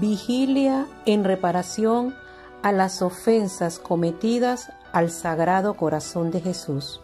Vigilia en reparación a las ofensas cometidas al Sagrado Corazón de Jesús.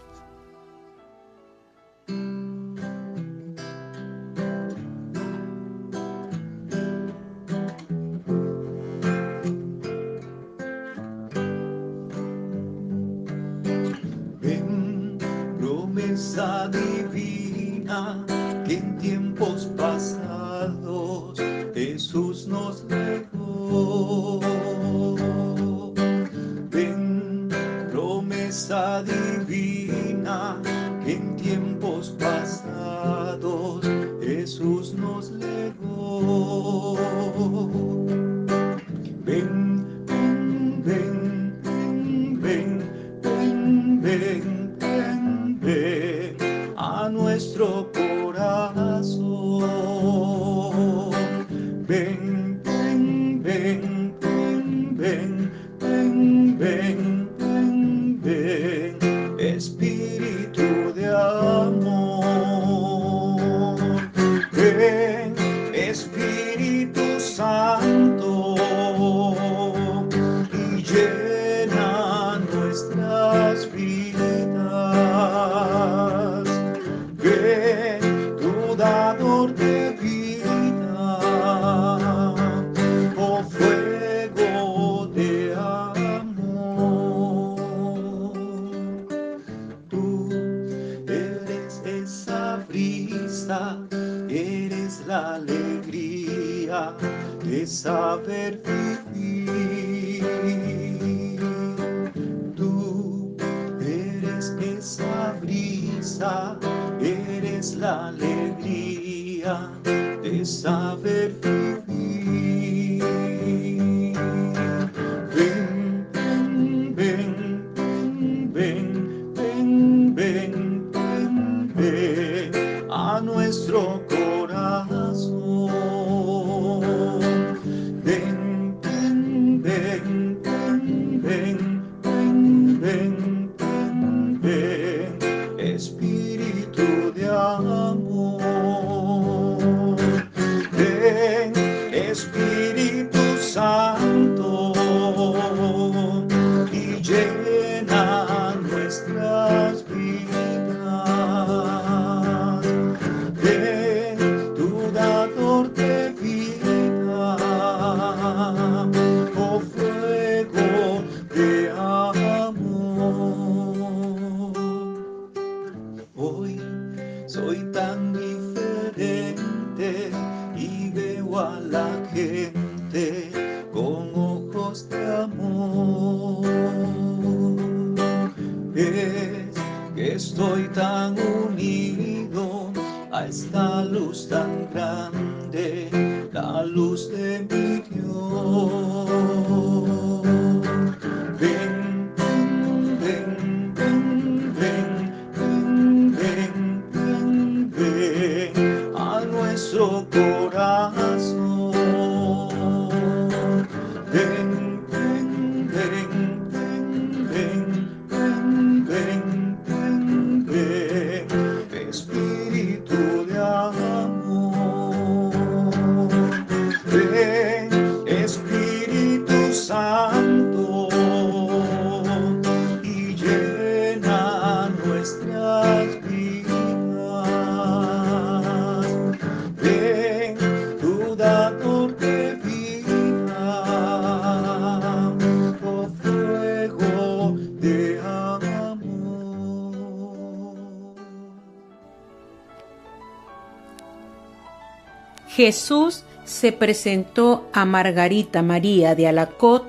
Jesús se presentó a Margarita María de Alacot,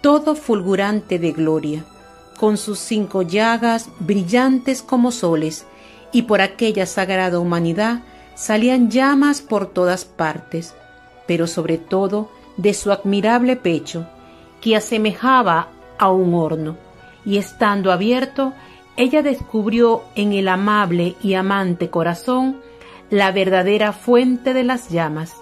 todo fulgurante de gloria, con sus cinco llagas brillantes como soles, y por aquella sagrada humanidad salían llamas por todas partes, pero sobre todo de su admirable pecho, que asemejaba a un horno, y estando abierto, ella descubrió en el amable y amante corazón la verdadera fuente de las llamas.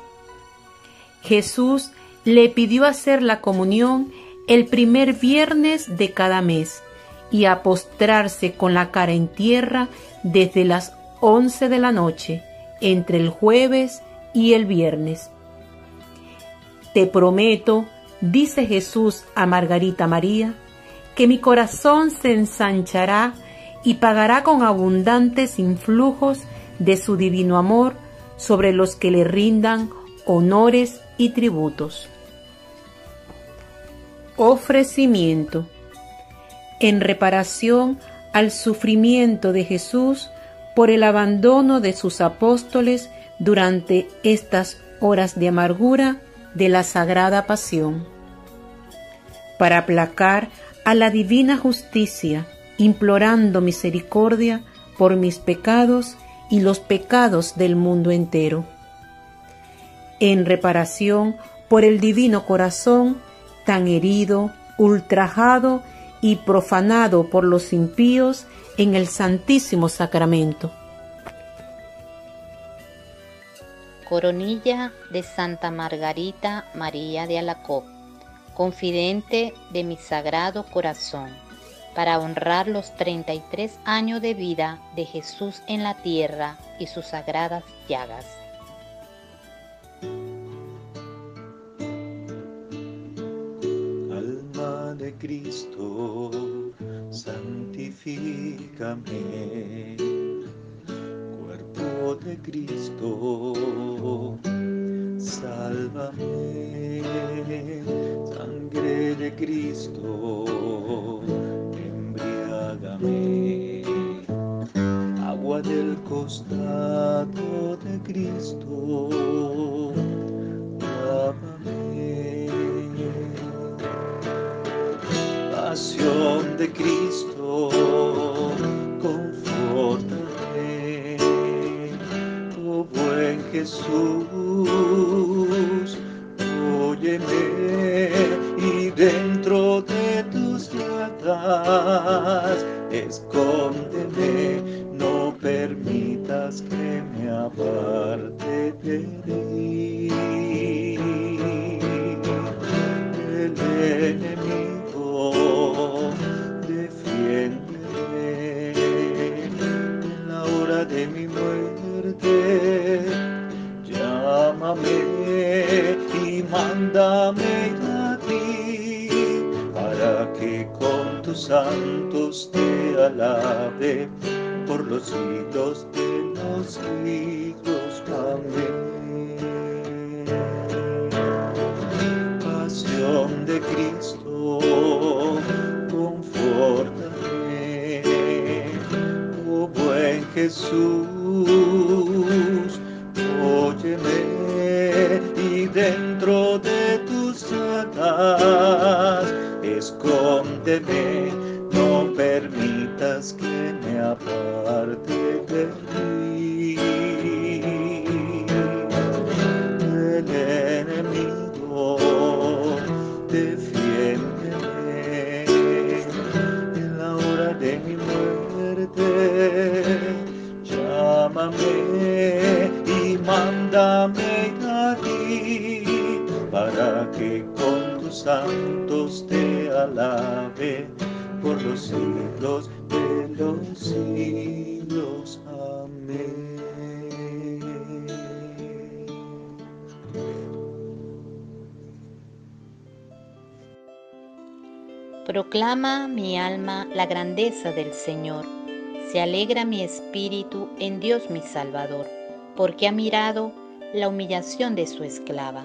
Jesús le pidió hacer la comunión el primer viernes de cada mes y a postrarse con la cara en tierra desde las once de la noche, entre el jueves y el viernes. Te prometo, dice Jesús a Margarita María, que mi corazón se ensanchará y pagará con abundantes influjos de su divino amor sobre los que le rindan honores y tributos. Ofrecimiento. En reparación al sufrimiento de Jesús por el abandono de sus apóstoles durante estas horas de amargura de la sagrada pasión. Para aplacar a la divina justicia, implorando misericordia por mis pecados y los pecados del mundo entero. En reparación por el divino corazón tan herido, ultrajado y profanado por los impíos en el Santísimo Sacramento. Coronilla de Santa Margarita María de Alacoc, confidente de mi sagrado corazón, para honrar los 33 años de vida de Jesús en la tierra y sus sagradas llagas. Alma de Cristo, santifícame. Cuerpo de Cristo, sálvame. Sangre de Cristo, embriágame. Agua del costado de Cristo, lávame pasión de Cristo, confórtame, oh buen Jesús, óyeme y dentro de tus llagas escóndeme, no permitas que me aparte de ti. El enemigo defiéndeme en la hora de mi muerte. Llámame y mándame a ti que con tus santos te alabe por los siglos de los siglos. Amén pasión de Cristo, confórtame, oh buen Jesús, óyeme y dentro de tus llagas escóndeme, no permitas que me aparte de ti. El enemigo defiéndeme en la hora de mi muerte. Llámame y mándame a ti para que con santos te alabe por los siglos de los siglos. Amén. Proclama mi alma la grandeza del Señor. Se alegra mi espíritu en Dios mi Salvador, porque ha mirado la humillación de su esclava.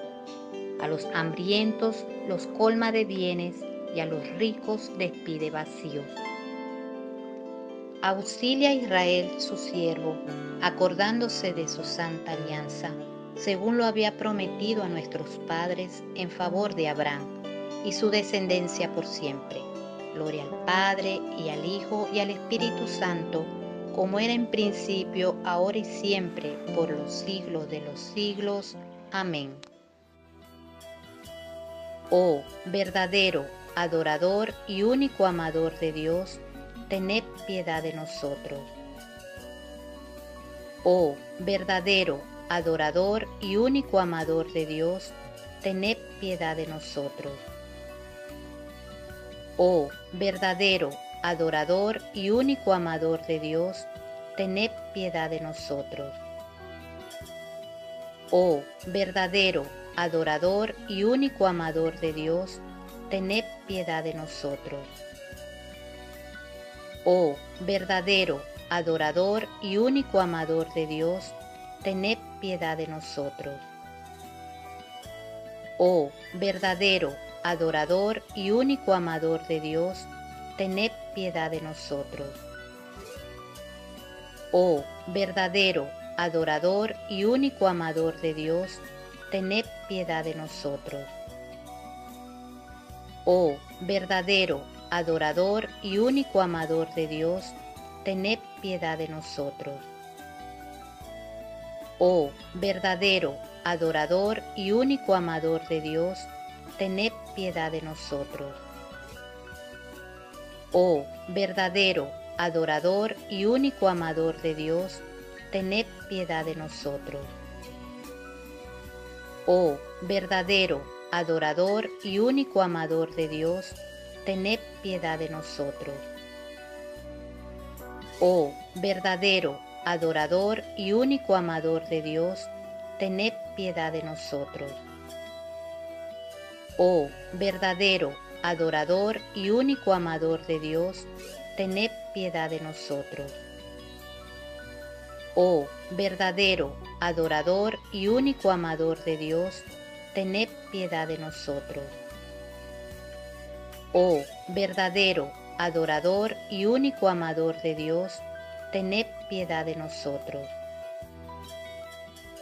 A los hambrientos los colma de bienes y a los ricos despide vacíos. Auxilia a Israel su siervo, acordándose de su santa alianza, según lo había prometido a nuestros padres en favor de Abraham y su descendencia por siempre. Gloria al Padre y al Hijo y al Espíritu Santo, como era en principio, ahora y siempre, por los siglos de los siglos. Amén. Oh verdadero, adorador y único amador de Dios, tened piedad de nosotros. Oh verdadero, adorador y único amador de Dios, tened piedad de nosotros. Oh verdadero, adorador y único amador de Dios, tened piedad de nosotros. Oh verdadero, adorador y único amador de Dios, tened piedad de nosotros. Oh verdadero, adorador y único amador de Dios, tened piedad de nosotros. Oh verdadero, adorador y único amador de Dios, tened piedad de nosotros. Oh verdadero, adorador y único amador de Dios, tened piedad de nosotros. Oh verdadero, adorador y único amador de Dios, tened piedad de nosotros. Oh verdadero, adorador y único amador de Dios, tened piedad de nosotros. Oh verdadero, adorador y único amador de Dios, tened piedad de nosotros. Oh verdadero, adorador y único amador de Dios, tened piedad de nosotros. Oh verdadero, adorador y único amador de Dios, tened piedad de nosotros. Oh verdadero, adorador y único amador de Dios, tened piedad de nosotros. Oh verdadero, adorador y único amador de Dios, tened piedad de nosotros. Oh verdadero, adorador y único amador de Dios, tened piedad de nosotros.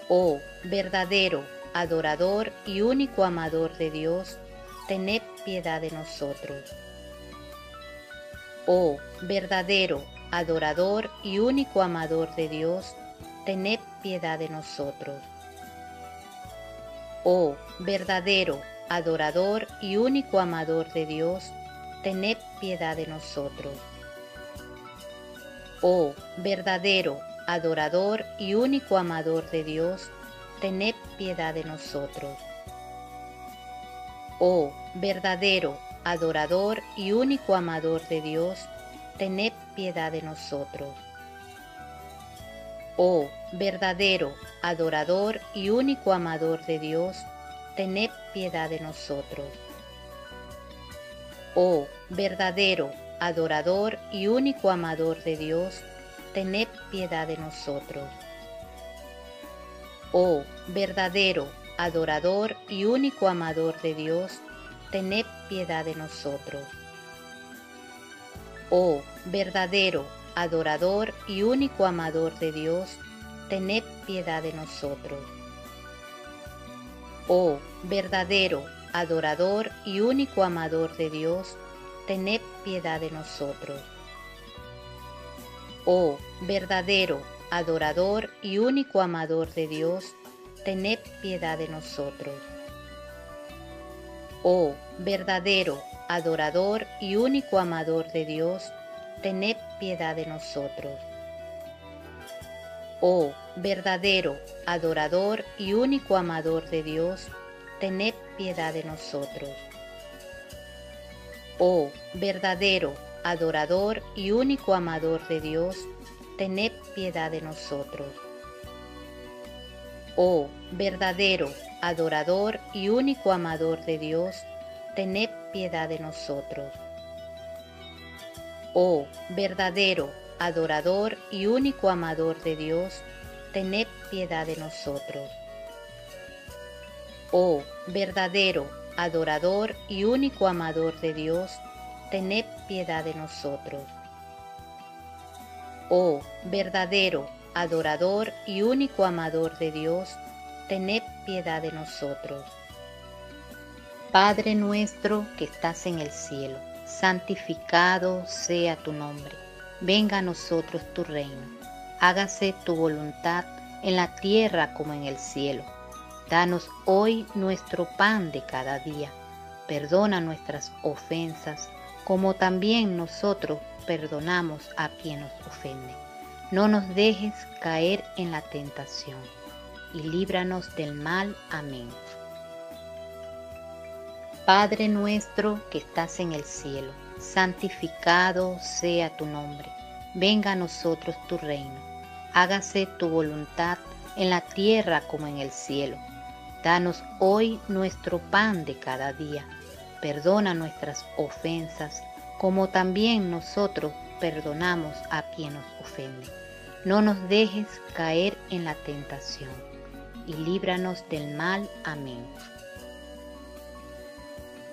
Oh verdadero, adorador y único amador de Dios, tened piedad de nosotros. Oh verdadero, adorador y único amador de Dios, tened piedad de nosotros. Oh verdadero, adorador y único amador de Dios, tened piedad de nosotros. Oh verdadero, adorador y único amador de Dios, tened piedad de nosotros. Oh verdadero, adorador y único amador de Dios, tened piedad de nosotros. Oh verdadero, adorador y único amador de Dios, tened piedad de nosotros. Oh verdadero, adorador y único amador de Dios, tened piedad de nosotros. Oh verdadero, adorador y único amador de Dios, tened piedad de nosotros. Oh verdadero, adorador y único amador de Dios, tened piedad de nosotros. Oh verdadero, adorador y único amador de Dios, tened piedad de nosotros. Oh verdadero, adorador y único amador de Dios, tened piedad de nosotros. Oh verdadero, adorador y único amador de Dios, tened piedad de nosotros. Oh verdadero, adorador y único amador de Dios, tened piedad de nosotros. Oh verdadero, adorador y único amador de Dios, tened piedad de nosotros. Oh verdadero, adorador y único amador de Dios, tened piedad de nosotros. Oh verdadero, adorador y único amador de Dios, tened piedad de nosotros. Oh verdadero, adorador y único amador de Dios, tened piedad de nosotros. Oh verdadero, adorador y único amador de Dios, tened piedad de nosotros. Padre nuestro que estás en el cielo, santificado sea tu nombre. Venga a nosotros tu reino. Hágase tu voluntad en la tierra como en el cielo. Danos hoy nuestro pan de cada día Perdona nuestras ofensas, como también nosotros perdonamos a quien nos ofende. No nos dejes caer en la tentación, y líbranos del mal. Amén. Padre nuestro que estás en el cielo, santificado sea tu nombre. Venga a nosotros tu reino. Hágase tu voluntad en la tierra como en el cielo. Danos hoy nuestro pan de cada día. Perdona nuestras ofensas, como también nosotros perdonamos a quien nos ofende. No nos dejes caer en la tentación, y líbranos del mal. Amén.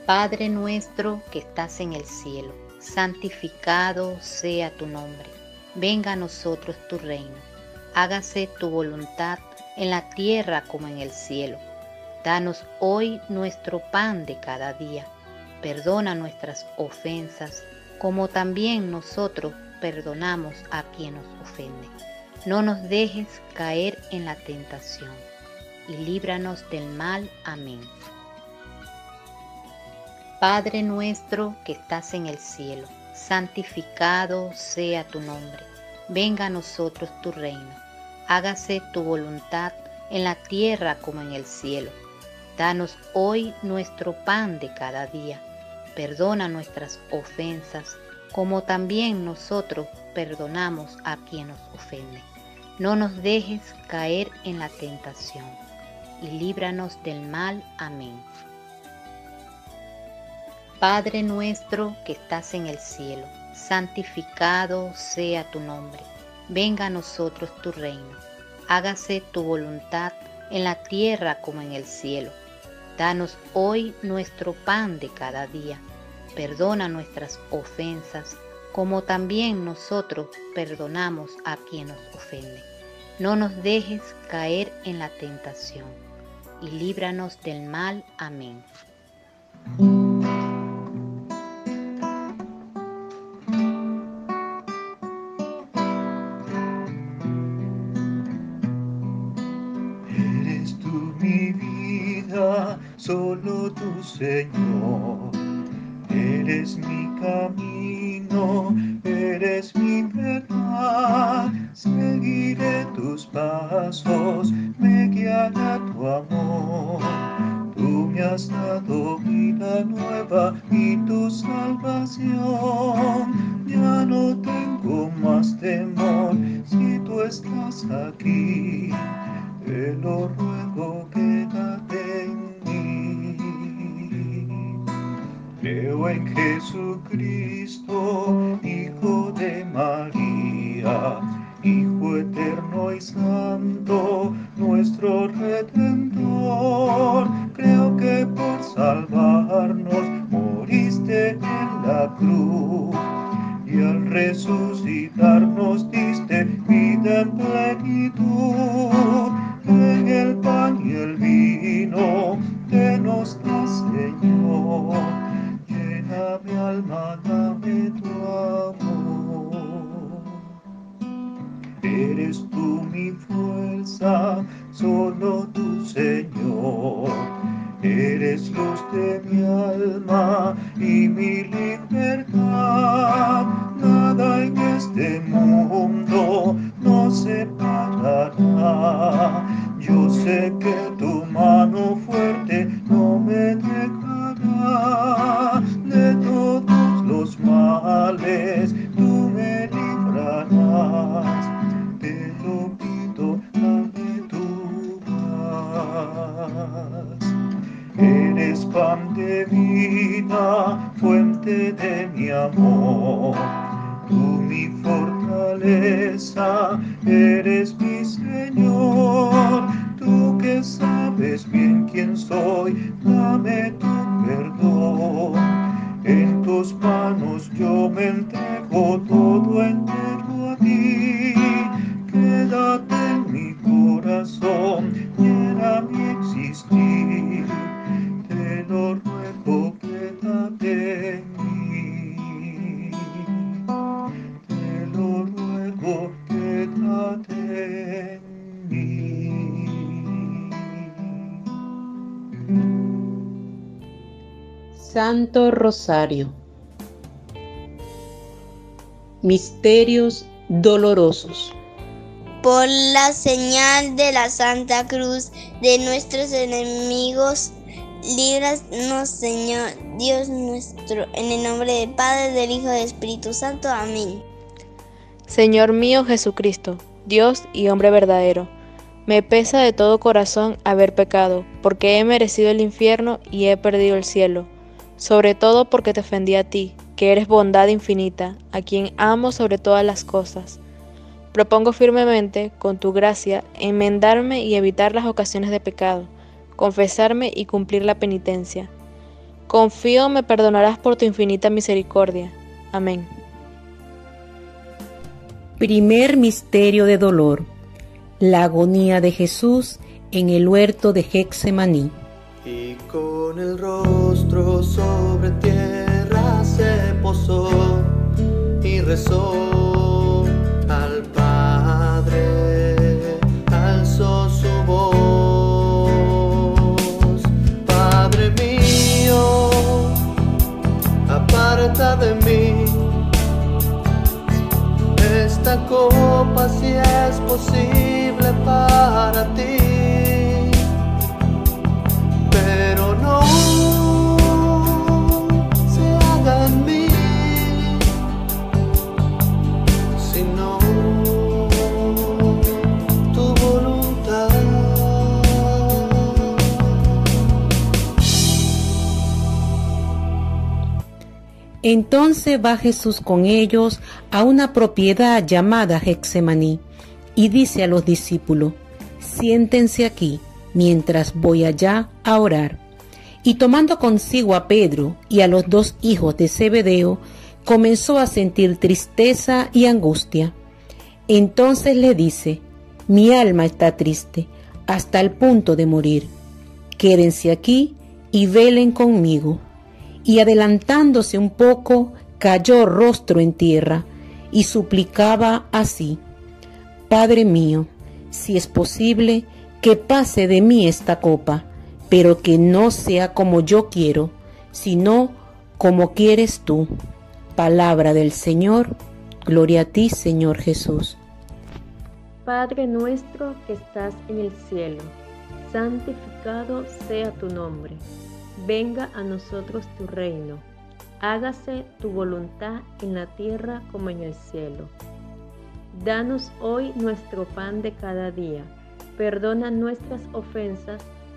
Padre nuestro que estás en el cielo, santificado sea tu nombre. Venga a nosotros tu reino. Hágase tu voluntad en la tierra como en el cielo. Danos hoy nuestro pan de cada día. Perdona nuestras ofensas, como también nosotros perdonamos a quien nos ofende. No nos dejes caer en la tentación, y líbranos del mal. Amén. Padre nuestro que estás en el cielo, santificado sea tu nombre. Venga a nosotros tu reino. Hágase tu voluntad en la tierra como en el cielo. Danos hoy nuestro pan de cada día. Perdona nuestras ofensas, como también nosotros perdonamos a quien nos ofende. No nos dejes caer en la tentación, y líbranos del mal. Amén. Padre nuestro que estás en el cielo, santificado sea tu nombre. Venga a nosotros tu reino. Hágase tu voluntad en la tierra como en el cielo. Danos hoy nuestro pan de cada día. Perdona nuestras ofensas, como también nosotros perdonamos a quien nos ofende. No nos dejes caer en la tentación, y líbranos del mal. Amén. Señor. Eres mi Rosario. Misterios dolorosos. Por la señal de la Santa Cruz de nuestros enemigos, líbranos, Señor Dios nuestro, en el nombre del Padre, del Hijo y del Espíritu Santo. Amén. Señor mío Jesucristo, Dios y hombre verdadero, me pesa de todo corazón haber pecado, porque he merecido el infierno y he perdido el cielo, sobre todo porque te ofendí a ti, que eres bondad infinita, a quien amo sobre todas las cosas. Propongo firmemente, con tu gracia, enmendarme y evitar las ocasiones de pecado, confesarme y cumplir la penitencia. Confío me perdonarás por tu infinita misericordia. Amén. Primer misterio de dolor. La agonía de Jesús en el huerto de Hexemaní. Y con el rostro sobre tierra se posó y rezó al Padre, alzó su voz. Padre mío, aparta de mí esta copa si es posible para ti, Entonces va Jesús con ellos a una propiedad llamada Hexemaní y dice a los discípulos, siéntense aquí mientras voy allá a orar. Y tomando consigo a Pedro y a los dos hijos de Zebedeo, comenzó a sentir tristeza y angustia. Entonces le dice, mi alma está triste hasta el punto de morir. Quédense aquí y velen conmigo y adelantándose un poco, cayó rostro en tierra y suplicaba así, Padre mío, si es posible, que pase de mí esta copa, pero que no sea como yo quiero, sino como quieres tú. Palabra del Señor, gloria a ti, Señor Jesús. Padre nuestro que estás en el cielo, santificado sea tu nombre venga a nosotros tu reino, hágase tu voluntad en la tierra como en el cielo. Danos hoy nuestro pan de cada día, perdona nuestras ofensas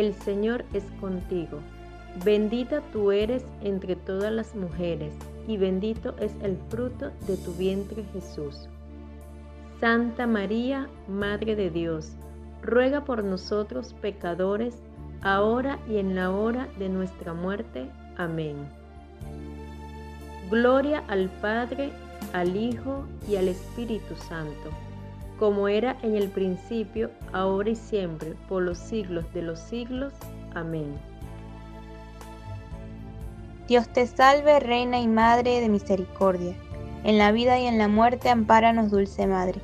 el Señor es contigo. Bendita tú eres entre todas las mujeres, y bendito es el fruto de tu vientre Jesús. Santa María, Madre de Dios, ruega por nosotros pecadores, ahora y en la hora de nuestra muerte. Amén. Gloria al Padre, al Hijo y al Espíritu Santo, como era en el principio, ahora y siempre, por los siglos de los siglos. Amén. Dios te salve, Reina y Madre de Misericordia. En la vida y en la muerte, ampáranos, Dulce Madre.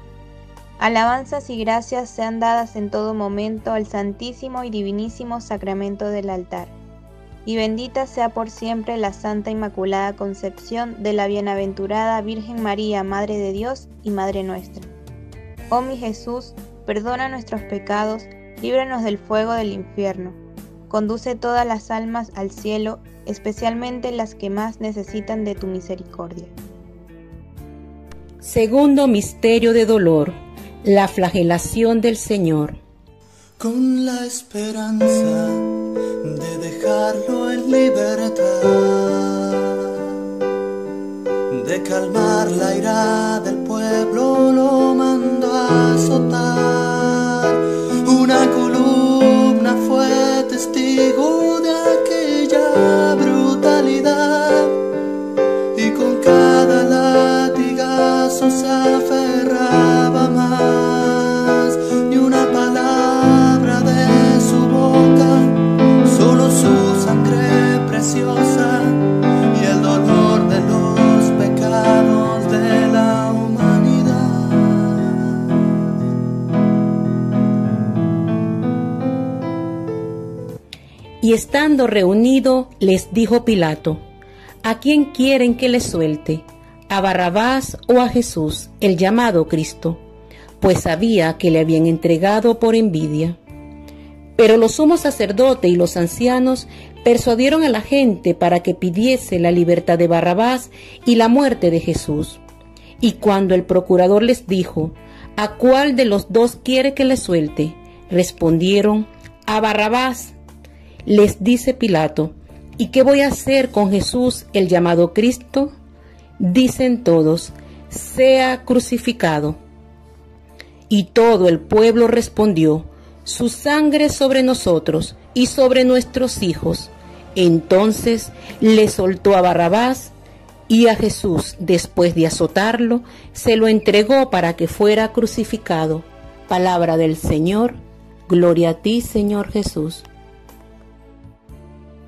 Alabanzas y gracias sean dadas en todo momento al Santísimo y Divinísimo Sacramento del altar y bendita sea por siempre la Santa Inmaculada Concepción de la Bienaventurada Virgen María, Madre de Dios y Madre nuestra. Oh mi Jesús, perdona nuestros pecados, líbranos del fuego del infierno, conduce todas las almas al cielo, especialmente las que más necesitan de tu misericordia. Segundo misterio de dolor, la flagelación del Señor. Con la esperanza de dejarlo en libertad, de calmar la ira del pueblo, lo mandó a azotar. Una columna fue testigo de aquella brutalidad y con cada latigazo se aferraba más y una palabra de su boca solo su sangre preciosa Y estando reunido, les dijo Pilato, ¿A quién quieren que les suelte? ¿A Barrabás o a Jesús, el llamado Cristo? Pues sabía que le habían entregado por envidia. Pero los sumos sacerdotes y los ancianos persuadieron a la gente para que pidiese la libertad de Barrabás y la muerte de Jesús. Y cuando el procurador les dijo, ¿A cuál de los dos quiere que le suelte? Respondieron, A Barrabás. Les dice Pilato, ¿y qué voy a hacer con Jesús, el llamado Cristo? Dicen todos, sea crucificado. Y todo el pueblo respondió, su sangre sobre nosotros y sobre nuestros hijos. Entonces le soltó a Barrabás y a Jesús, después de azotarlo, se lo entregó para que fuera crucificado. Palabra del Señor, gloria a ti, Señor Jesús.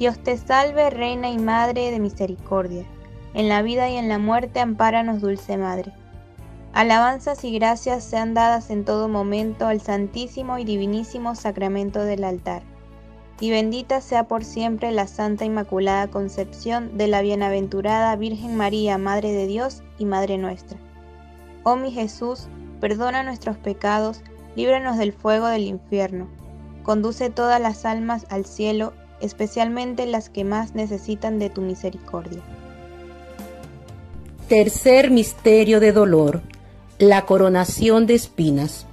Dios te salve, Reina y Madre de Misericordia. En la vida y en la muerte, ampáranos, Dulce Madre. Alabanzas y gracias sean dadas en todo momento al Santísimo y Divinísimo Sacramento del altar. y bendita sea por siempre la Santa Inmaculada Concepción de la Bienaventurada Virgen María, Madre de Dios y Madre nuestra. Oh mi Jesús, perdona nuestros pecados, líbranos del fuego del infierno, conduce todas las almas al cielo, especialmente las que más necesitan de tu misericordia. Tercer misterio de dolor, la coronación de espinas.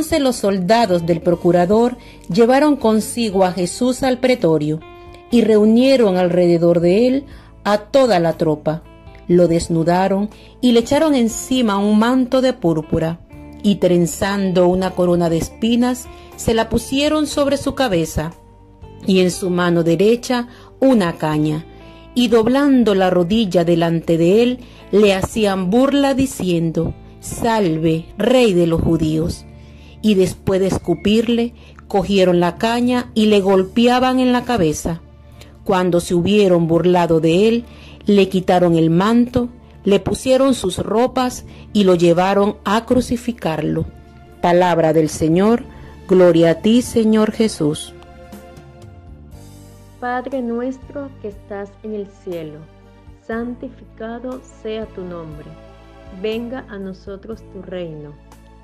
Entonces los soldados del procurador llevaron consigo a Jesús al pretorio y reunieron alrededor de él a toda la tropa. Lo desnudaron y le echaron encima un manto de púrpura y trenzando una corona de espinas se la pusieron sobre su cabeza y en su mano derecha una caña y doblando la rodilla delante de él le hacían burla diciendo, Salve, rey de los judíos y después de escupirle, cogieron la caña y le golpeaban en la cabeza. Cuando se hubieron burlado de él, le quitaron el manto, le pusieron sus ropas y lo llevaron a crucificarlo. Palabra del Señor, gloria a ti, Señor Jesús. Padre nuestro que estás en el cielo, santificado sea tu nombre. Venga a nosotros tu reino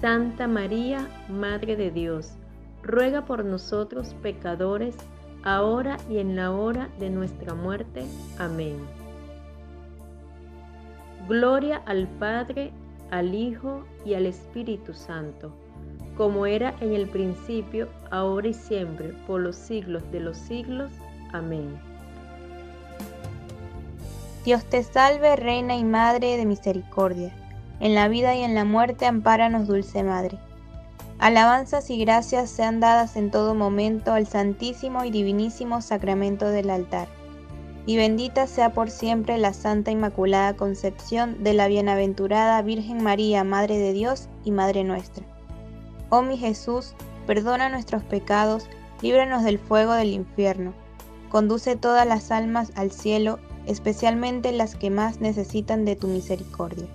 Santa María, Madre de Dios, ruega por nosotros pecadores, ahora y en la hora de nuestra muerte. Amén. Gloria al Padre, al Hijo y al Espíritu Santo como era en el principio, ahora y siempre, por los siglos de los siglos. Amén. Dios te salve, Reina y Madre de Misericordia. En la vida y en la muerte, ampáranos, Dulce Madre. Alabanzas y gracias sean dadas en todo momento al Santísimo y Divinísimo Sacramento del altar. Y bendita sea por siempre la Santa Inmaculada Concepción de la Bienaventurada Virgen María, Madre de Dios y Madre nuestra. Oh mi Jesús, perdona nuestros pecados, líbranos del fuego del infierno. Conduce todas las almas al cielo, especialmente las que más necesitan de tu misericordia.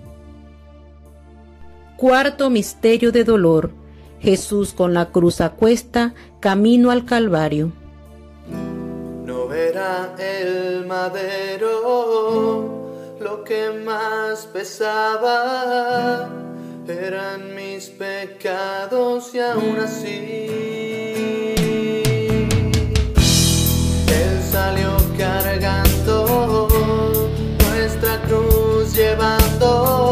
Cuarto misterio de dolor. Jesús con la cruz a cuesta, camino al Calvario. No verá el madero lo que más pesaba eran mis pecados y aún así Él salió cargando nuestra cruz llevando,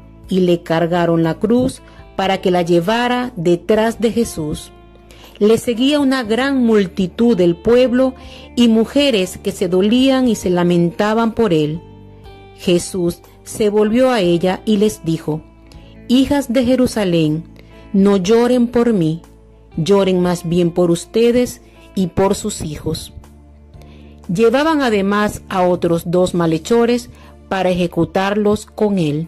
y le cargaron la cruz para que la llevara detrás de Jesús. Le seguía una gran multitud del pueblo y mujeres que se dolían y se lamentaban por él. Jesús se volvió a ella y les dijo, Hijas de Jerusalén, no lloren por mí, lloren más bien por ustedes y por sus hijos. Llevaban además a otros dos malhechores para ejecutarlos con él.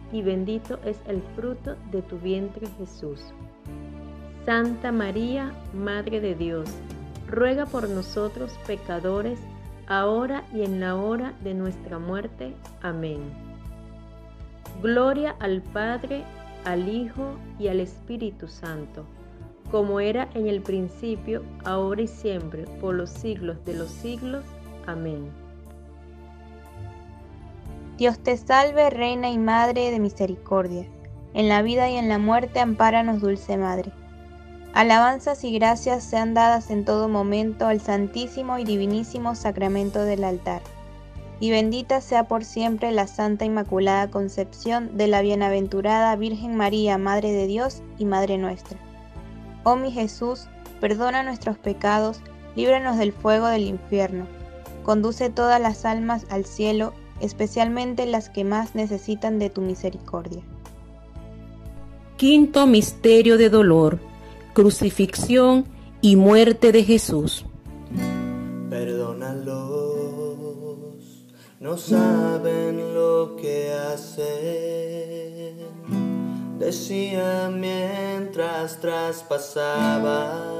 y bendito es el fruto de tu vientre Jesús. Santa María, Madre de Dios, ruega por nosotros pecadores, ahora y en la hora de nuestra muerte. Amén. Gloria al Padre, al Hijo y al Espíritu Santo, como era en el principio, ahora y siempre, por los siglos de los siglos. Amén. Dios te salve, Reina y Madre de Misericordia. En la vida y en la muerte, ampáranos, Dulce Madre. Alabanzas y gracias sean dadas en todo momento al Santísimo y Divinísimo Sacramento del altar. Y bendita sea por siempre la Santa Inmaculada Concepción de la Bienaventurada Virgen María, Madre de Dios y Madre nuestra. Oh mi Jesús, perdona nuestros pecados, líbranos del fuego del infierno, conduce todas las almas al cielo especialmente las que más necesitan de tu misericordia. Quinto misterio de dolor, crucifixión y muerte de Jesús. Perdónalos, no saben lo que hacen. Decía mientras traspasaba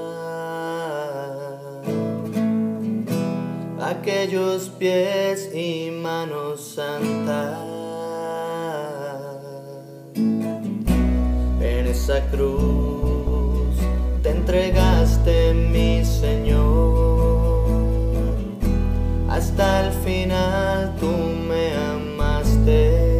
aquellos pies y manos santas. En esa cruz te entregaste, mi Señor. Hasta el final tú me amaste.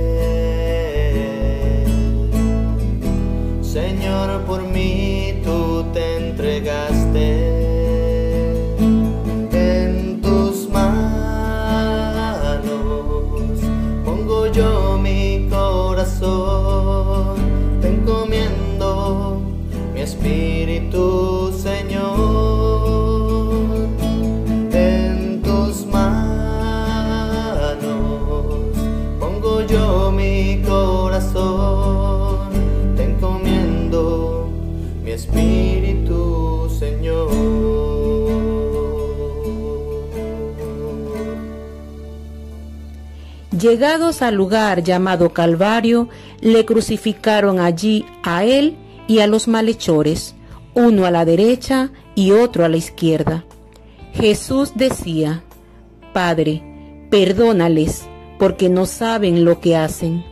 Señor, por mí tú te entregaste. Espíritu, Señor. Llegados al lugar llamado Calvario, le crucificaron allí a él y a los malhechores, uno a la derecha y otro a la izquierda. Jesús decía, Padre, perdónales, porque no saben lo que hacen.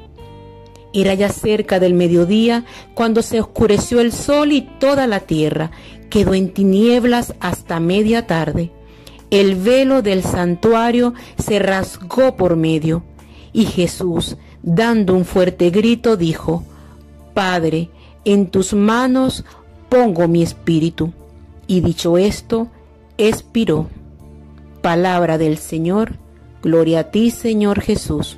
Era ya cerca del mediodía cuando se oscureció el sol y toda la tierra quedó en tinieblas hasta media tarde. El velo del santuario se rasgó por medio y Jesús, dando un fuerte grito, dijo, Padre, en tus manos pongo mi espíritu. Y dicho esto, expiró. Palabra del Señor, gloria a ti, Señor Jesús.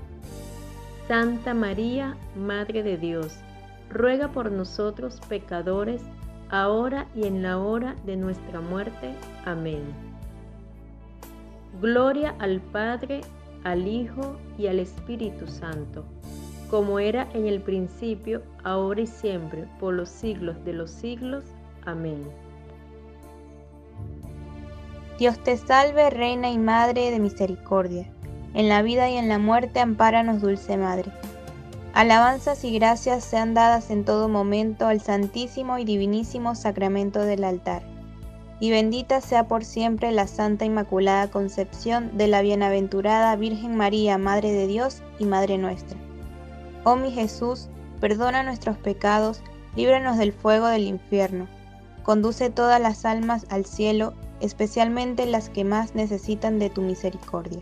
Santa María, Madre de Dios, ruega por nosotros pecadores, ahora y en la hora de nuestra muerte. Amén. Gloria al Padre, al Hijo y al Espíritu Santo como era en el principio, ahora y siempre, por los siglos de los siglos. Amén. Dios te salve, Reina y Madre de Misericordia. En la vida y en la muerte, ampáranos, Dulce Madre. Alabanzas y gracias sean dadas en todo momento al Santísimo y Divinísimo Sacramento del altar. Y bendita sea por siempre la Santa Inmaculada Concepción de la Bienaventurada Virgen María, Madre de Dios y Madre nuestra. Oh mi Jesús, perdona nuestros pecados, líbranos del fuego del infierno. Conduce todas las almas al cielo, especialmente las que más necesitan de tu misericordia.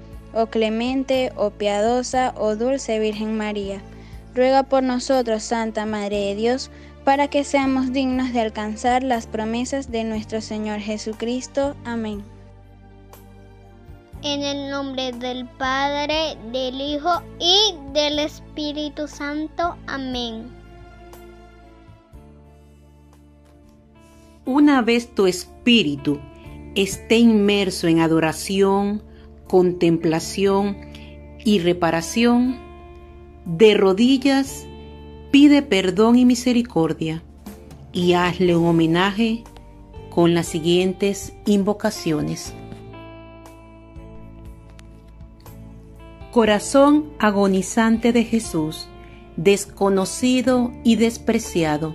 Oh clemente, oh piadosa, oh dulce Virgen María, ruega por nosotros, Santa Madre de Dios, para que seamos dignos de alcanzar las promesas de nuestro Señor Jesucristo. Amén. En el nombre del Padre, del Hijo y del Espíritu Santo. Amén. Una vez tu espíritu esté inmerso en adoración, contemplación y reparación, de rodillas pide perdón y misericordia y hazle un homenaje con las siguientes invocaciones. Corazón agonizante de Jesús, desconocido y despreciado,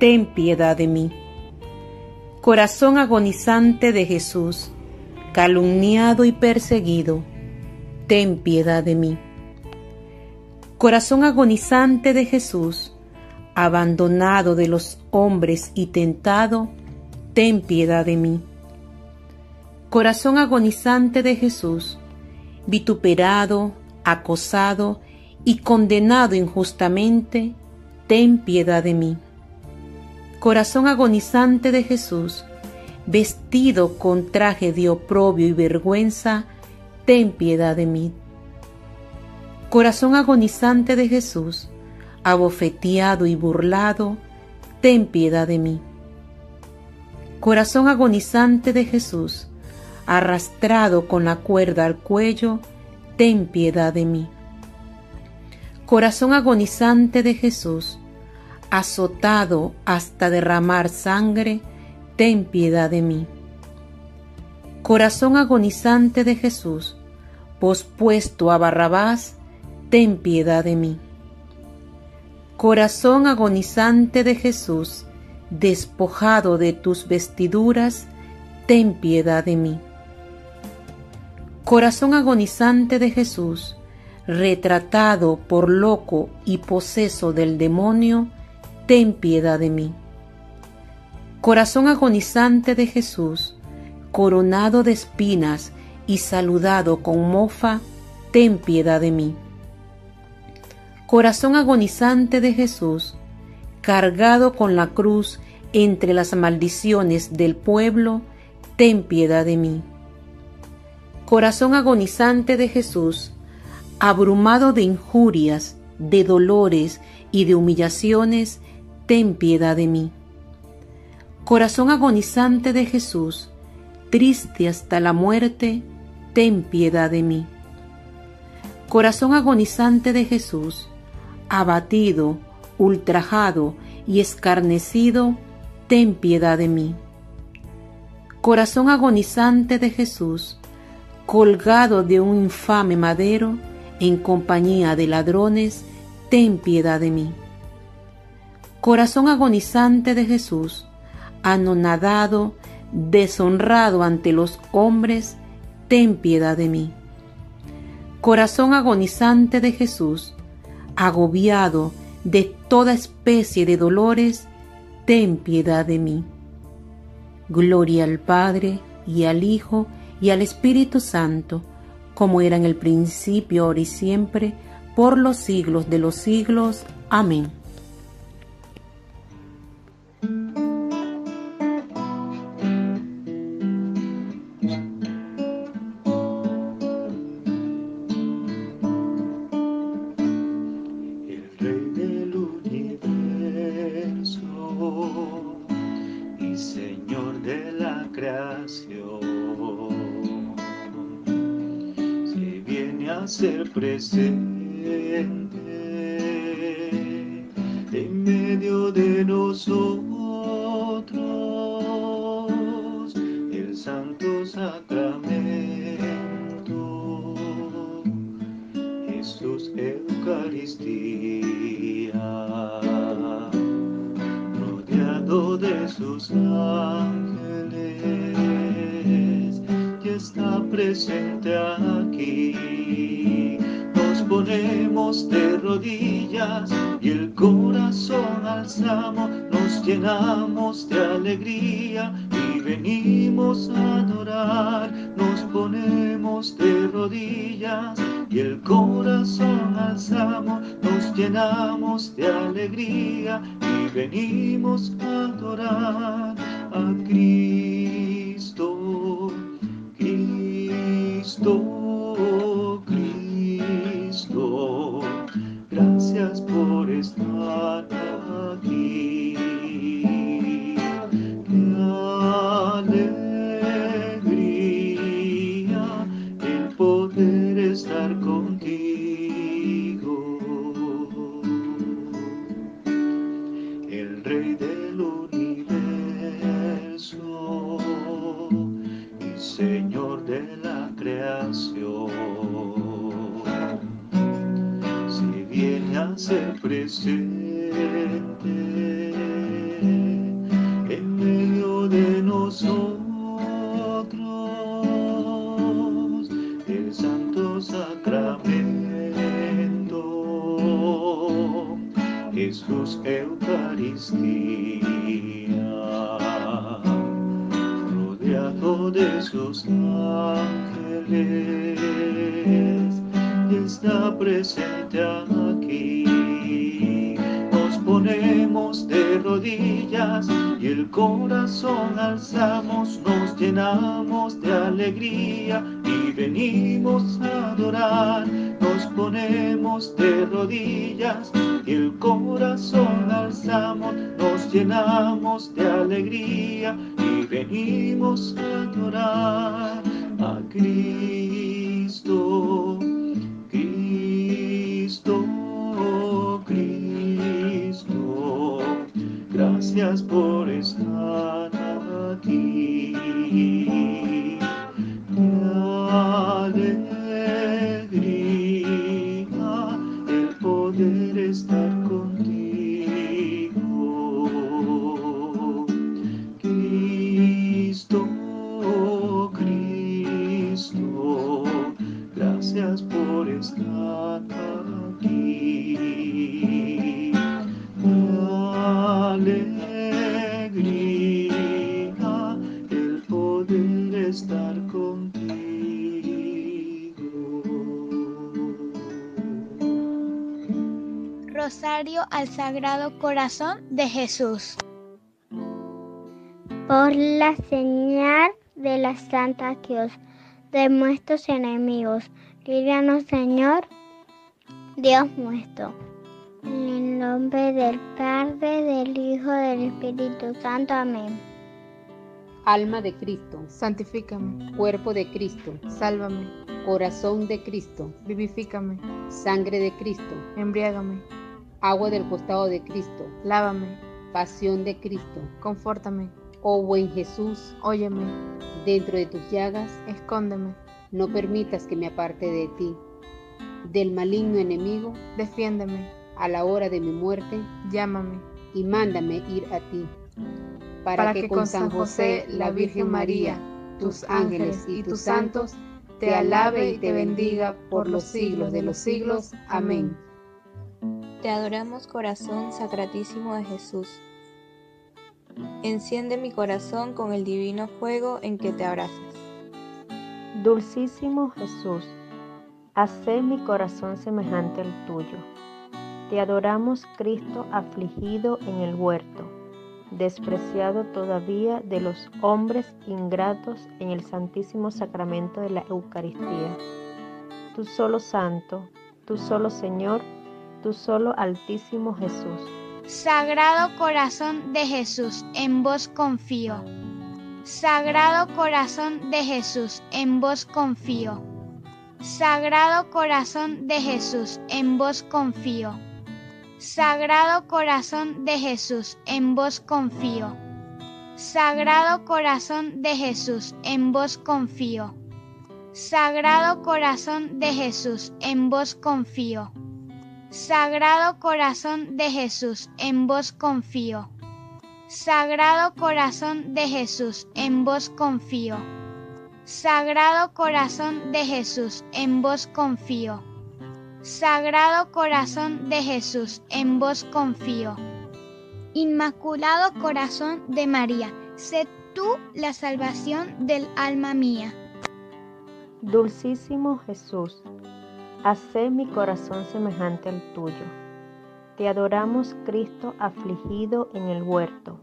ten piedad de mí. Corazón agonizante de Jesús, calumniado y perseguido, ten piedad de mí. Corazón agonizante de Jesús, abandonado de los hombres y tentado, ten piedad de mí. Corazón agonizante de Jesús, vituperado, acosado y condenado injustamente, ten piedad de mí. Corazón agonizante de Jesús, vestido con traje de oprobio y vergüenza, ten piedad de mí. Corazón agonizante de Jesús, abofeteado y burlado, ten piedad de mí. Corazón agonizante de Jesús, arrastrado con la cuerda al cuello, ten piedad de mí. Corazón agonizante de Jesús, azotado hasta derramar sangre, ten piedad de mí. Corazón agonizante de Jesús, pospuesto a Barrabás, ten piedad de mí. Corazón agonizante de Jesús, despojado de tus vestiduras, ten piedad de mí. Corazón agonizante de Jesús, retratado por loco y poseso del demonio, ten piedad de mí. Corazón agonizante de Jesús, coronado de espinas y saludado con mofa, ten piedad de mí. Corazón agonizante de Jesús, cargado con la cruz entre las maldiciones del pueblo, ten piedad de mí. Corazón agonizante de Jesús, abrumado de injurias, de dolores y de humillaciones, ten piedad de mí. Corazón agonizante de Jesús, triste hasta la muerte, ten piedad de mí. Corazón agonizante de Jesús, abatido, ultrajado y escarnecido, ten piedad de mí. Corazón agonizante de Jesús, colgado de un infame madero, en compañía de ladrones, ten piedad de mí. Corazón agonizante de Jesús, anonadado, deshonrado ante los hombres, ten piedad de mí. Corazón agonizante de Jesús, agobiado de toda especie de dolores, ten piedad de mí. Gloria al Padre, y al Hijo, y al Espíritu Santo, como era en el principio, ahora y siempre, por los siglos de los siglos. Amén. Presente y venimos a adorar venimos a adorar a Cristo. gracias por Sagrado Corazón de Jesús. Por la señal de la Santa Cruz de nuestros enemigos, líbranos Señor, Dios nuestro. En el nombre del Padre, del Hijo, del Espíritu Santo. Amén. Alma de Cristo, santifícame. Cuerpo de Cristo, sálvame. Corazón de Cristo, vivifícame. Sangre de Cristo, embriágame. Agua del costado de Cristo, lávame. Pasión de Cristo, confórtame. Oh buen Jesús, óyeme. Dentro de tus llagas, escóndeme. No permitas que me aparte de ti. Del maligno enemigo, defiéndeme. A la hora de mi muerte, llámame. Y mándame ir a ti. Para, que, con San José, la Virgen María, tus ángeles y tus santos, te alabe y te bendiga por los siglos de los siglos. Amén. Te adoramos corazón sacratísimo de Jesús. Enciende mi corazón con el divino fuego en que te abrazas. Dulcísimo Jesús, hace mi corazón semejante al tuyo. Te adoramos Cristo afligido en el huerto, despreciado todavía de los hombres ingratos en el santísimo sacramento de la Eucaristía. Tú solo Santo, tú solo Señor, tú solo Altísimo Jesús. Sagrado Corazón de Jesús, en vos confío. Sagrado Corazón de Jesús, en vos confío. Sagrado Corazón de Jesús, en vos confío. Sagrado Corazón de Jesús, en vos confío. Sagrado Corazón de Jesús, en vos confío. Sagrado Corazón de Jesús, en vos confío. Sagrado Corazón de Jesús, en vos confío. Sagrado Corazón de Jesús, en vos confío. Sagrado Corazón de Jesús, en vos confío. Sagrado Corazón de Jesús, en vos confío. Inmaculado Corazón de María, sé tú la salvación del alma mía. Dulcísimo Jesús, Hacé mi corazón semejante al tuyo. Te adoramos, Cristo, afligido en el huerto,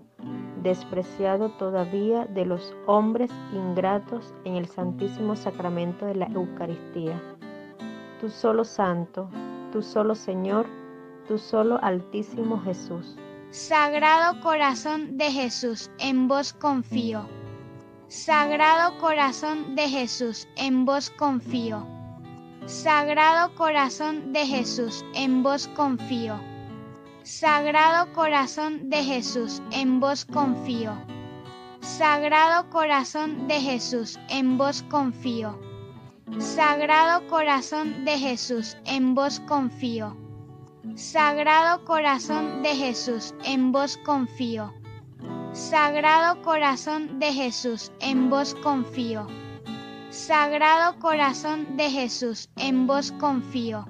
despreciado todavía de los hombres ingratos en el santísimo sacramento de la Eucaristía. Tú solo Santo, tú solo Señor, tú solo Altísimo Jesús. Sagrado Corazón de Jesús, en vos confío. Sagrado Corazón de Jesús, en vos confío. Sagrado Corazón de Jesús, en vos confío. Sagrado Corazón de Jesús, en vos confío. Sagrado Corazón de Jesús, en vos confío. Sagrado Corazón de Jesús, en vos confío. Sagrado Corazón de Jesús, en vos confío. Sagrado Corazón de Jesús, en vos confío. Sagrado Corazón de Jesús, en vos confío.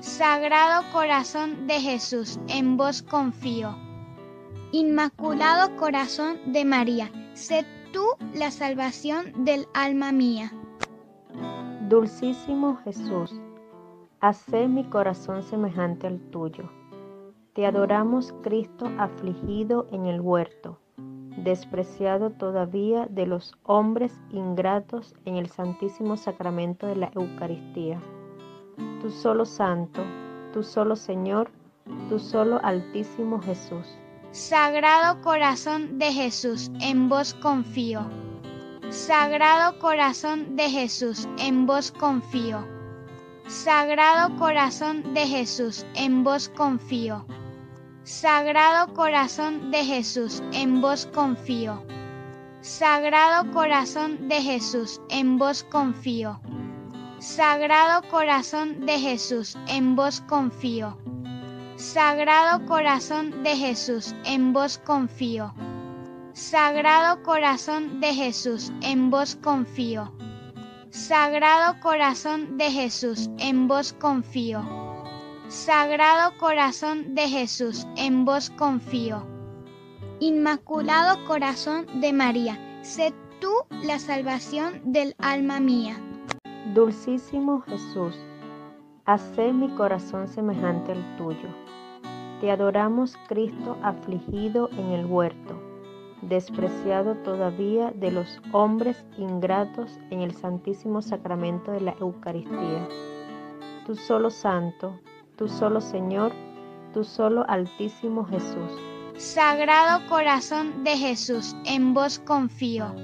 Sagrado Corazón de Jesús, en vos confío. Inmaculado Corazón de María, sé tú la salvación del alma mía. Dulcísimo Jesús, hacé mi corazón semejante al tuyo. Te adoramos, Cristo afligido en el huerto despreciado todavía de los hombres ingratos en el santísimo sacramento de la Eucaristía. Tú solo Santo, tú solo Señor, tú solo Altísimo Jesús. Sagrado Corazón de Jesús, en vos confío. Sagrado Corazón de Jesús, en vos confío. Sagrado Corazón de Jesús, en vos confío. Sagrado Corazón de Jesús, en vos confío. Sagrado Corazón de Jesús, en vos confío. Sagrado Corazón de Jesús, en vos confío. Sagrado Corazón de Jesús, en vos confío. Sagrado Corazón de Jesús, en vos confío. Sagrado Corazón de Jesús, en vos confío. Sagrado Corazón de Jesús, en vos confío. Inmaculado Corazón de María, sé tú la salvación del alma mía. Dulcísimo Jesús, hace mi corazón semejante al tuyo. Te adoramos, Cristo afligido en el huerto, despreciado todavía de los hombres ingratos en el santísimo sacramento de la Eucaristía. Tú solo Santo, tú solo Señor, tú solo Altísimo Jesús. Sagrado Corazón de Jesús, en vos confío.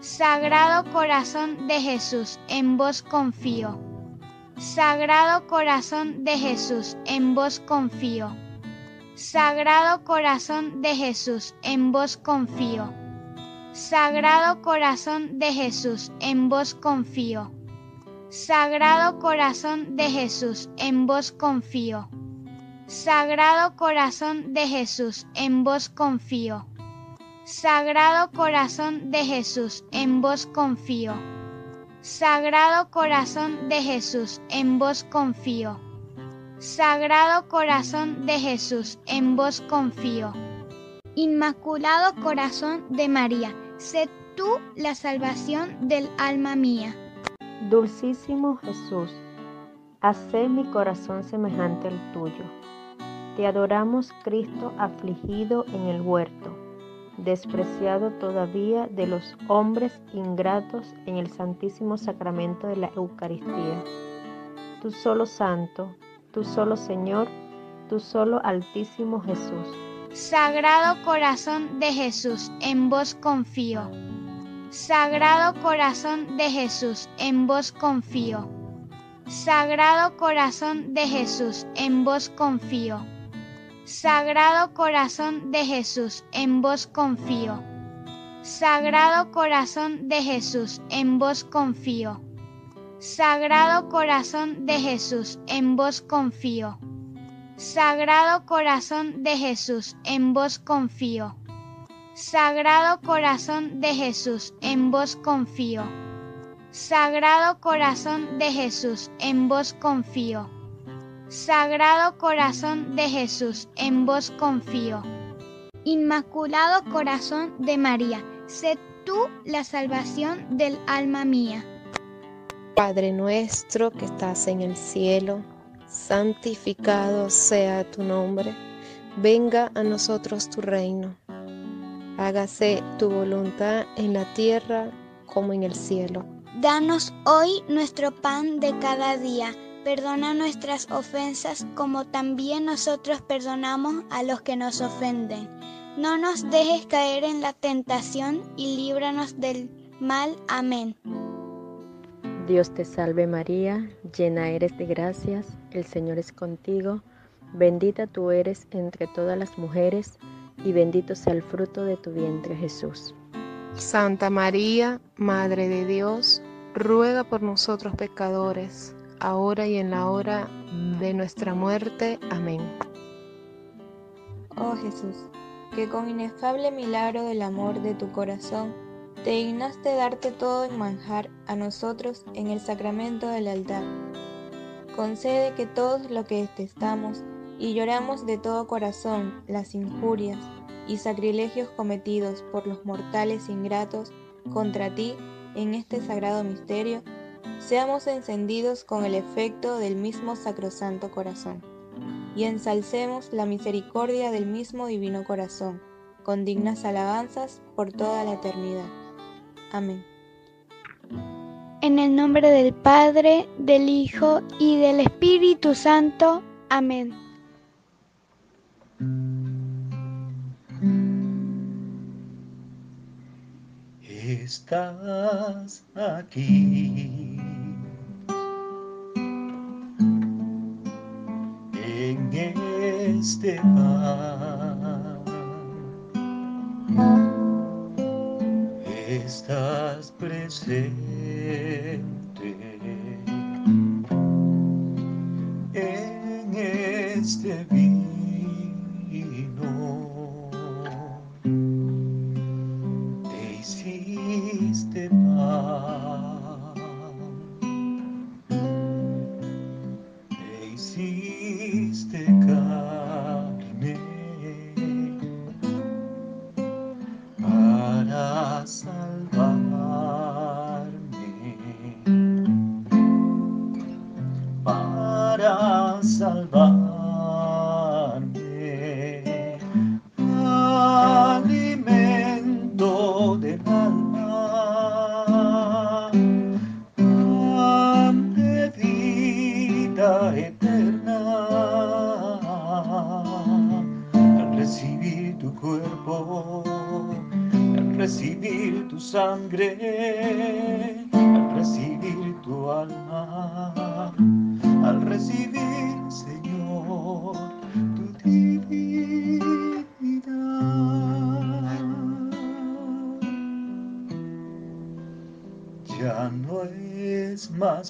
Sagrado Corazón de Jesús, en vos confío. Sagrado Corazón de Jesús, en vos confío. Sagrado Corazón de Jesús, en vos confío. Sagrado Corazón de Jesús, en vos confío. Sagrado Corazón de Jesús, en vos confío. Sagrado Corazón de Jesús, en vos confío. Sagrado Corazón de Jesús, en vos confío. Sagrado Corazón de Jesús, en vos confío. Sagrado Corazón de Jesús, en vos confío. Inmaculado Corazón de María, sé tú la salvación del alma mía. Dulcísimo Jesús, hace mi corazón semejante al tuyo. Te adoramos, Cristo afligido en el huerto despreciado todavía de los hombres ingratos en el santísimo sacramento de la Eucaristía. Tú solo Santo, tú solo Señor, tú solo Altísimo Jesús. Sagrado Corazón de Jesús, en vos confío. Sagrado Corazón de Jesús, en vos confío. Sagrado Corazón de Jesús, en vos confío. Sagrado Corazón de Jesús, en vos confío. Sagrado Corazón de Jesús, en vos confío. Sagrado Corazón de Jesús, en vos confío. Sagrado Corazón de Jesús, en vos confío. Sagrado Corazón de Jesús, en vos confío. Sagrado Corazón de Jesús, en vos confío. Sagrado Corazón de Jesús, en vos confío. Inmaculado Corazón de María, sé tú la salvación del alma mía. Padre nuestro que estás en el cielo, santificado sea tu nombre, venga a nosotros tu reino. Hágase tu voluntad en la tierra como en el cielo. Danos hoy nuestro pan de cada día Perdona nuestras ofensas como también nosotros perdonamos a los que nos ofenden. No nos dejes caer en la tentación y líbranos del mal. Amén. Dios te salve María, llena eres de gracias, el Señor es contigo, bendita tú eres entre todas las mujeres y bendito sea el fruto de tu vientre Jesús. Santa María, Madre de Dios, ruega por nosotros pecadores ahora y en la hora de nuestra muerte. Amén. Oh Jesús, que con inefable milagro del amor de tu corazón, te dignaste darte todo en manjar a nosotros en el sacramento del altar. Concede que todos los que detestamos y lloramos de todo corazón las injurias y sacrilegios cometidos por los mortales ingratos contra ti en este sagrado misterio, seamos encendidos con el efecto del mismo sacrosanto corazón, y ensalcemos la misericordia del mismo divino corazón, con dignas alabanzas por toda la eternidad. Amén. En el nombre del Padre, del Hijo y del Espíritu Santo. Amén. Estás aquí. Este Estás presente. En este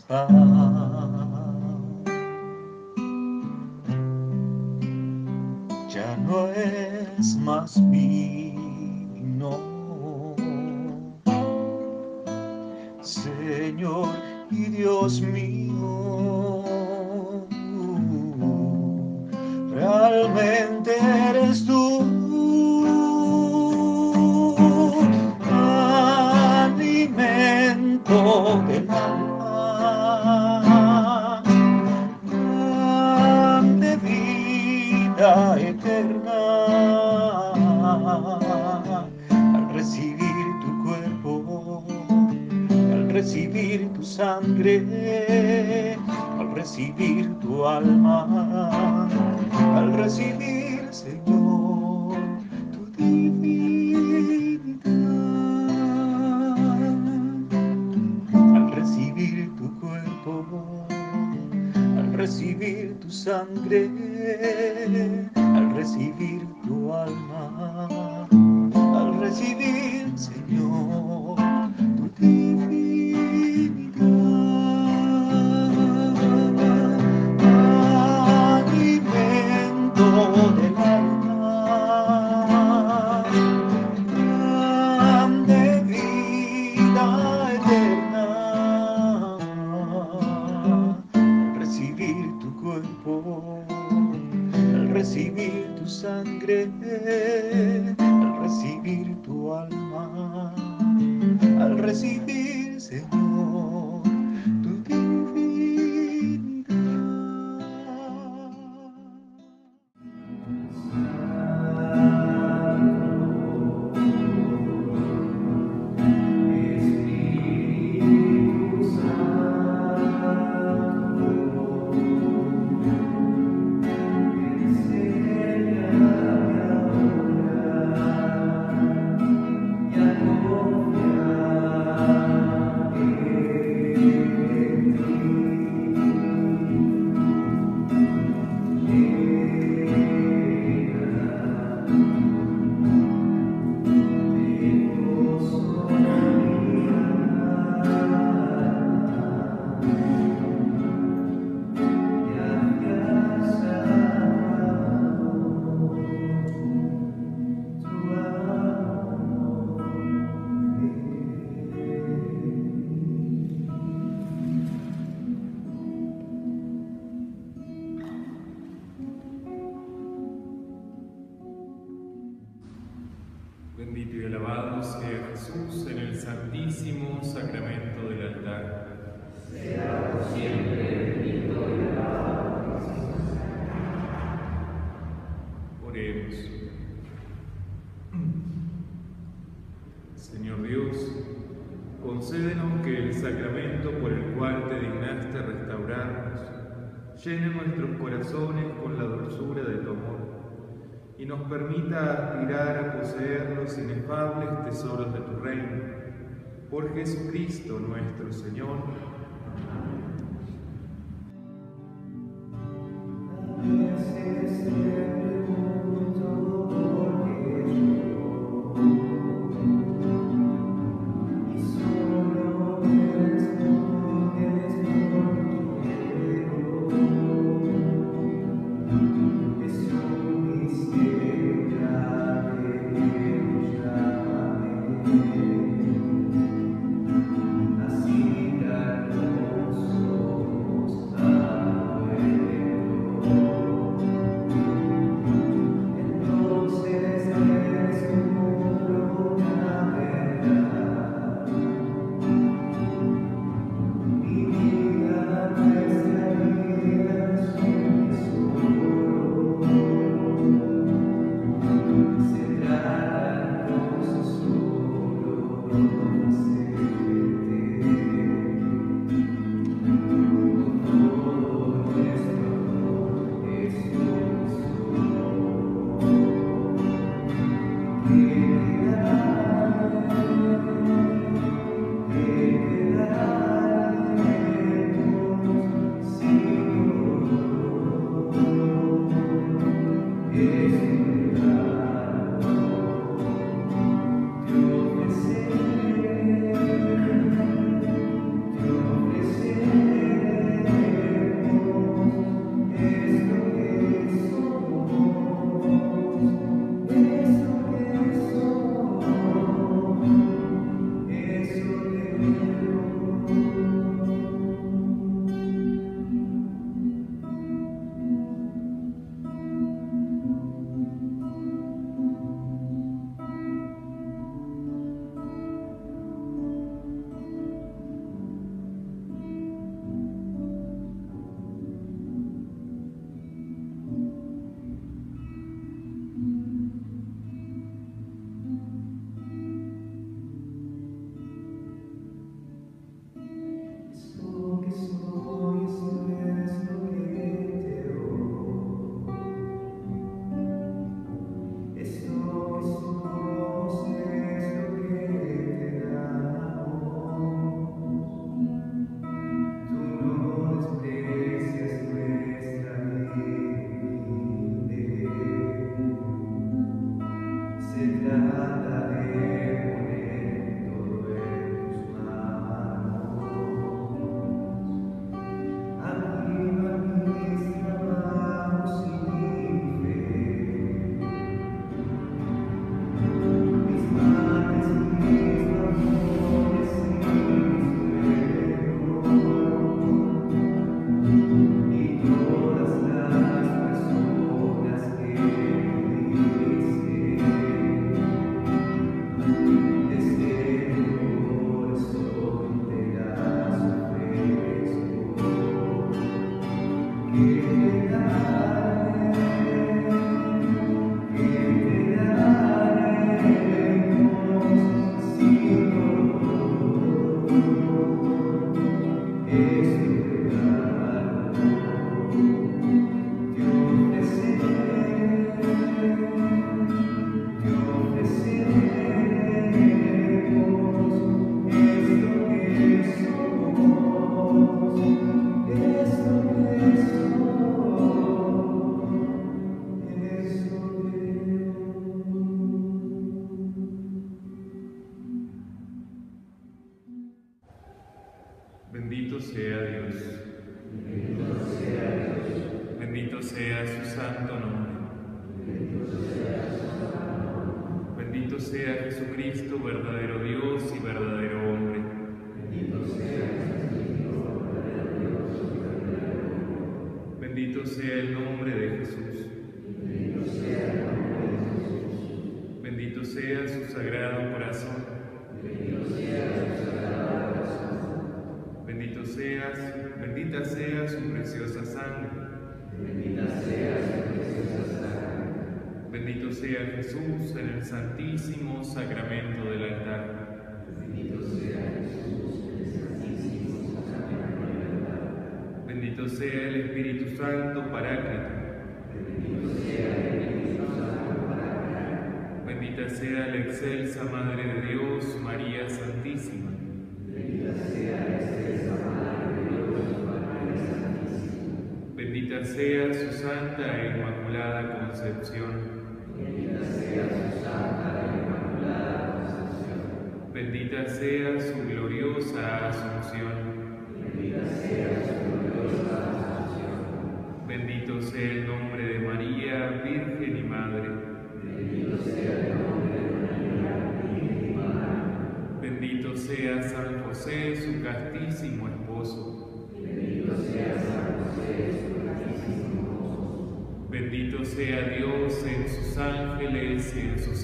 by. llene nuestros corazones con la dulzura de tu amor y nos permita aspirar a poseer los inefables tesoros de tu reino. Por Jesucristo nuestro Señor. Amén. sea Jesús en el Santísimo Sacramento.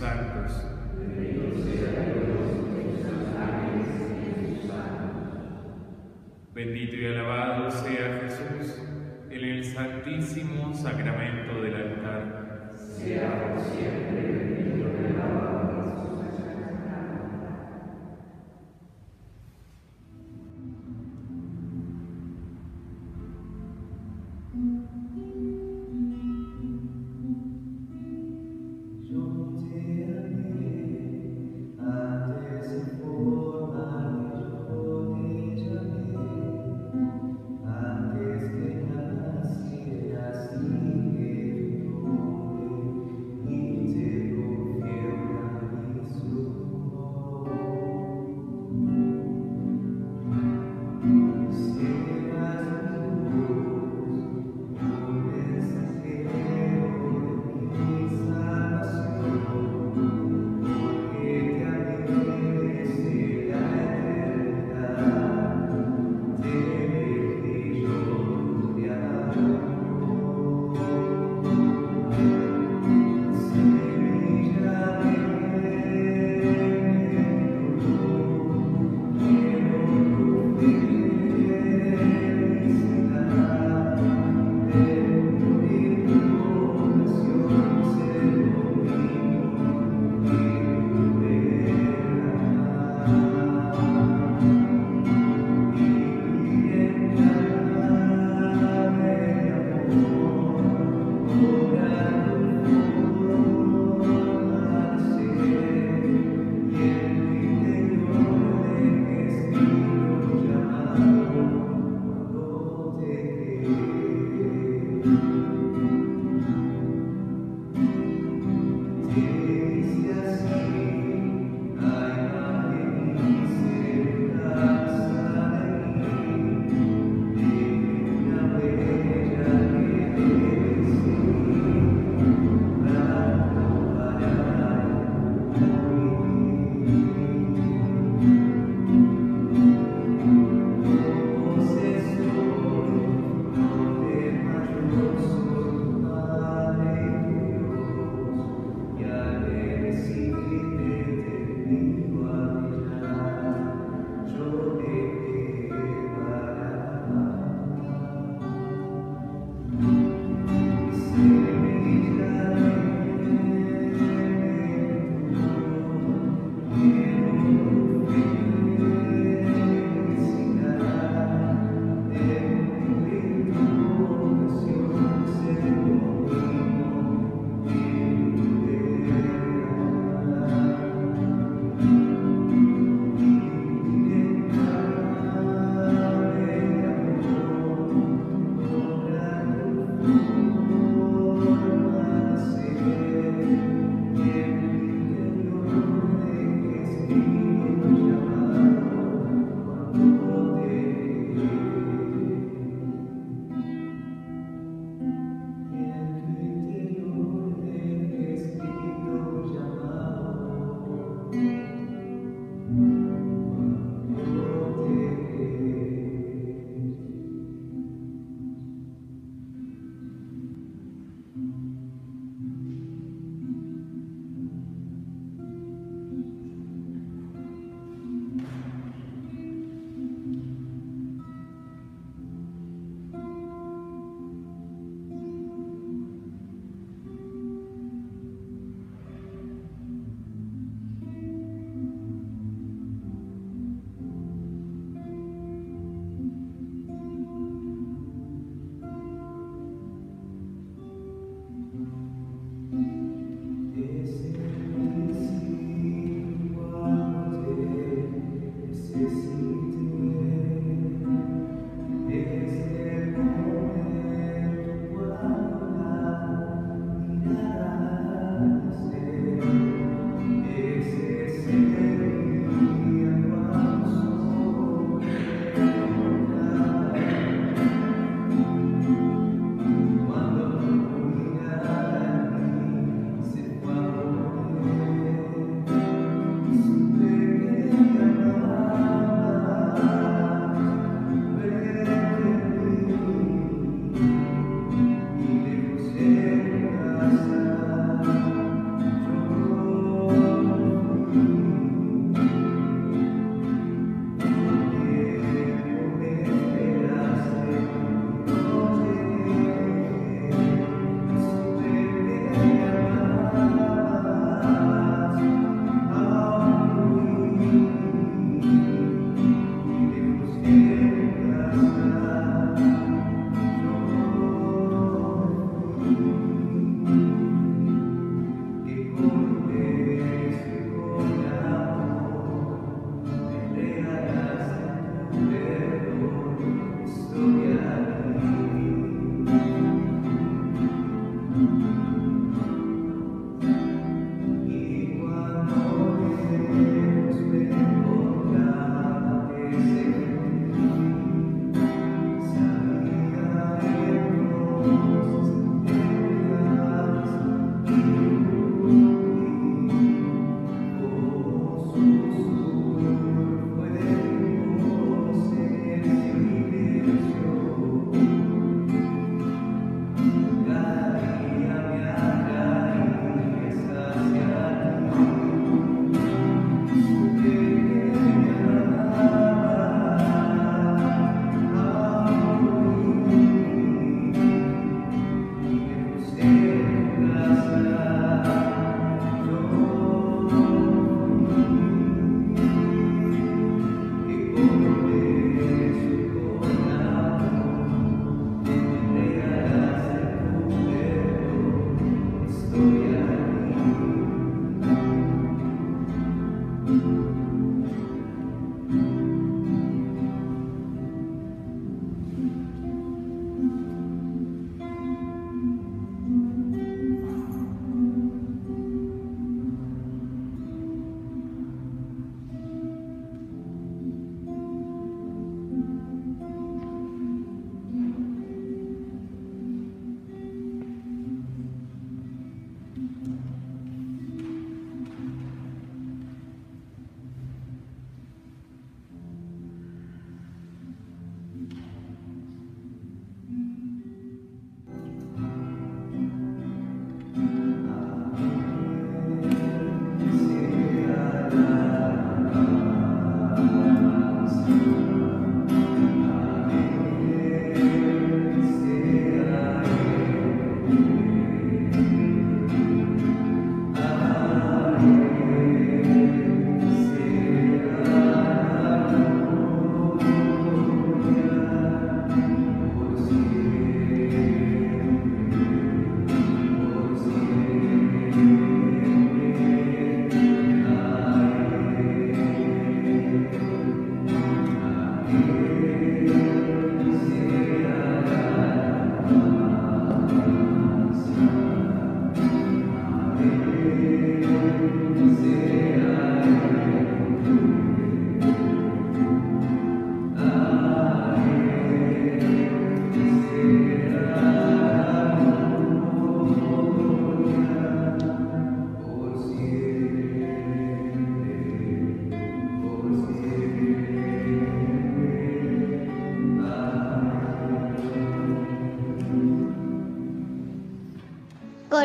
santos. Bendito y alabado sea Jesús en el santísimo sacramento del altar. Sea siempre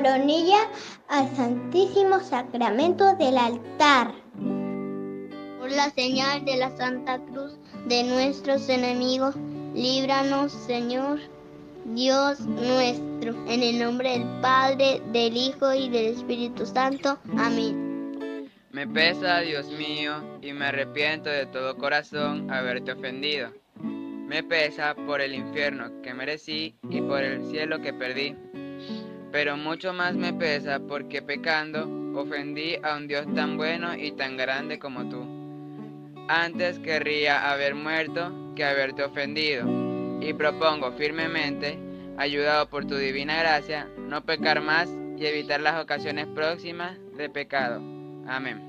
coronilla al Santísimo Sacramento del altar. Por la señal de la Santa Cruz de nuestros enemigos, líbranos, Señor, Dios nuestro, en el nombre del Padre, del Hijo y del Espíritu Santo. Amén. Me pesa, Dios mío, y me arrepiento de todo corazón haberte ofendido. Me pesa por el infierno que merecí y por el cielo que perdí. Pero mucho más me pesa porque pecando ofendí a un Dios tan bueno y tan grande como tú. Antes querría haber muerto que haberte ofendido, y propongo firmemente, ayudado por tu divina gracia, no pecar más y evitar las ocasiones próximas de pecado. Amén.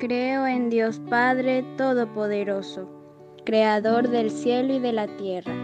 Creo en Dios Padre Todopoderoso, Creador del cielo y de la tierra.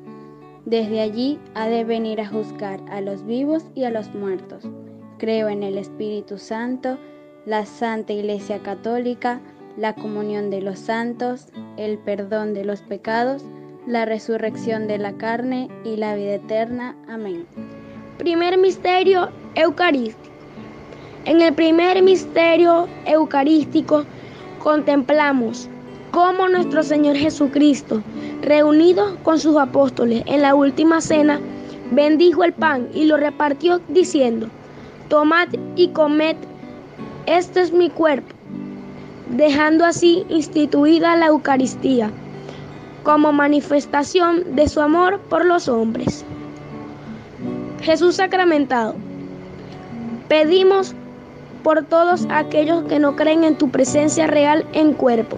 Desde allí ha de venir a juzgar a los vivos y a los muertos. Creo en el Espíritu Santo, la Santa Iglesia Católica, la comunión de los santos, el perdón de los pecados, la resurrección de la carne y la vida eterna. Amén. Primer misterio eucarístico. En el primer misterio eucarístico contemplamos cómo nuestro Señor Jesucristo, reunido con sus apóstoles en la última cena, bendijo el pan y lo repartió diciendo, tomad y comed este es mi cuerpo, dejando así instituida la Eucaristía como manifestación de su amor por los hombres. Jesús sacramentado, pedimos por todos aquellos que no creen en tu presencia real en cuerpo,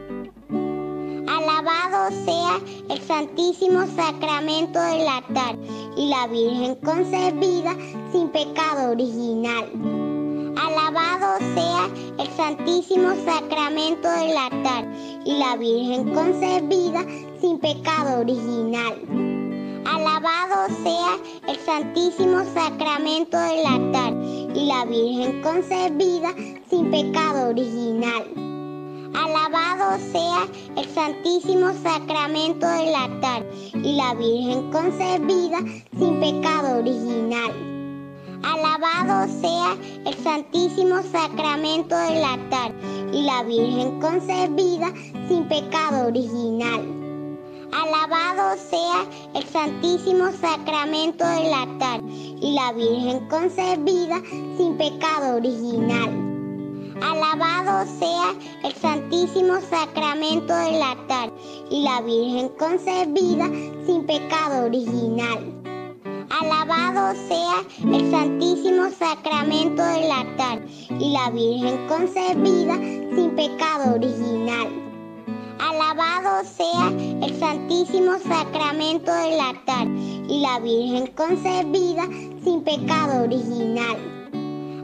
Alabado sea el Santísimo Sacramento del altar y la Virgen concebida sin pecado original. Alabado sea el Santísimo Sacramento del altar y la Virgen concebida sin pecado original. Alabado sea el Santísimo Sacramento del altar y la Virgen concebida sin pecado original. Alabado sea el Santísimo Sacramento del altar y la Virgen concebida sin pecado original. Alabado sea el Santísimo Sacramento del altar y la Virgen concebida sin pecado original. Alabado sea el Santísimo Sacramento del altar y la Virgen concebida sin pecado original. Alabado sea el Santísimo Sacramento del altar y la Virgen concebida sin pecado original. Alabado sea el Santísimo Sacramento del altar y la Virgen concebida sin pecado original. Alabado sea el Santísimo Sacramento del altar y la Virgen concebida sin pecado original.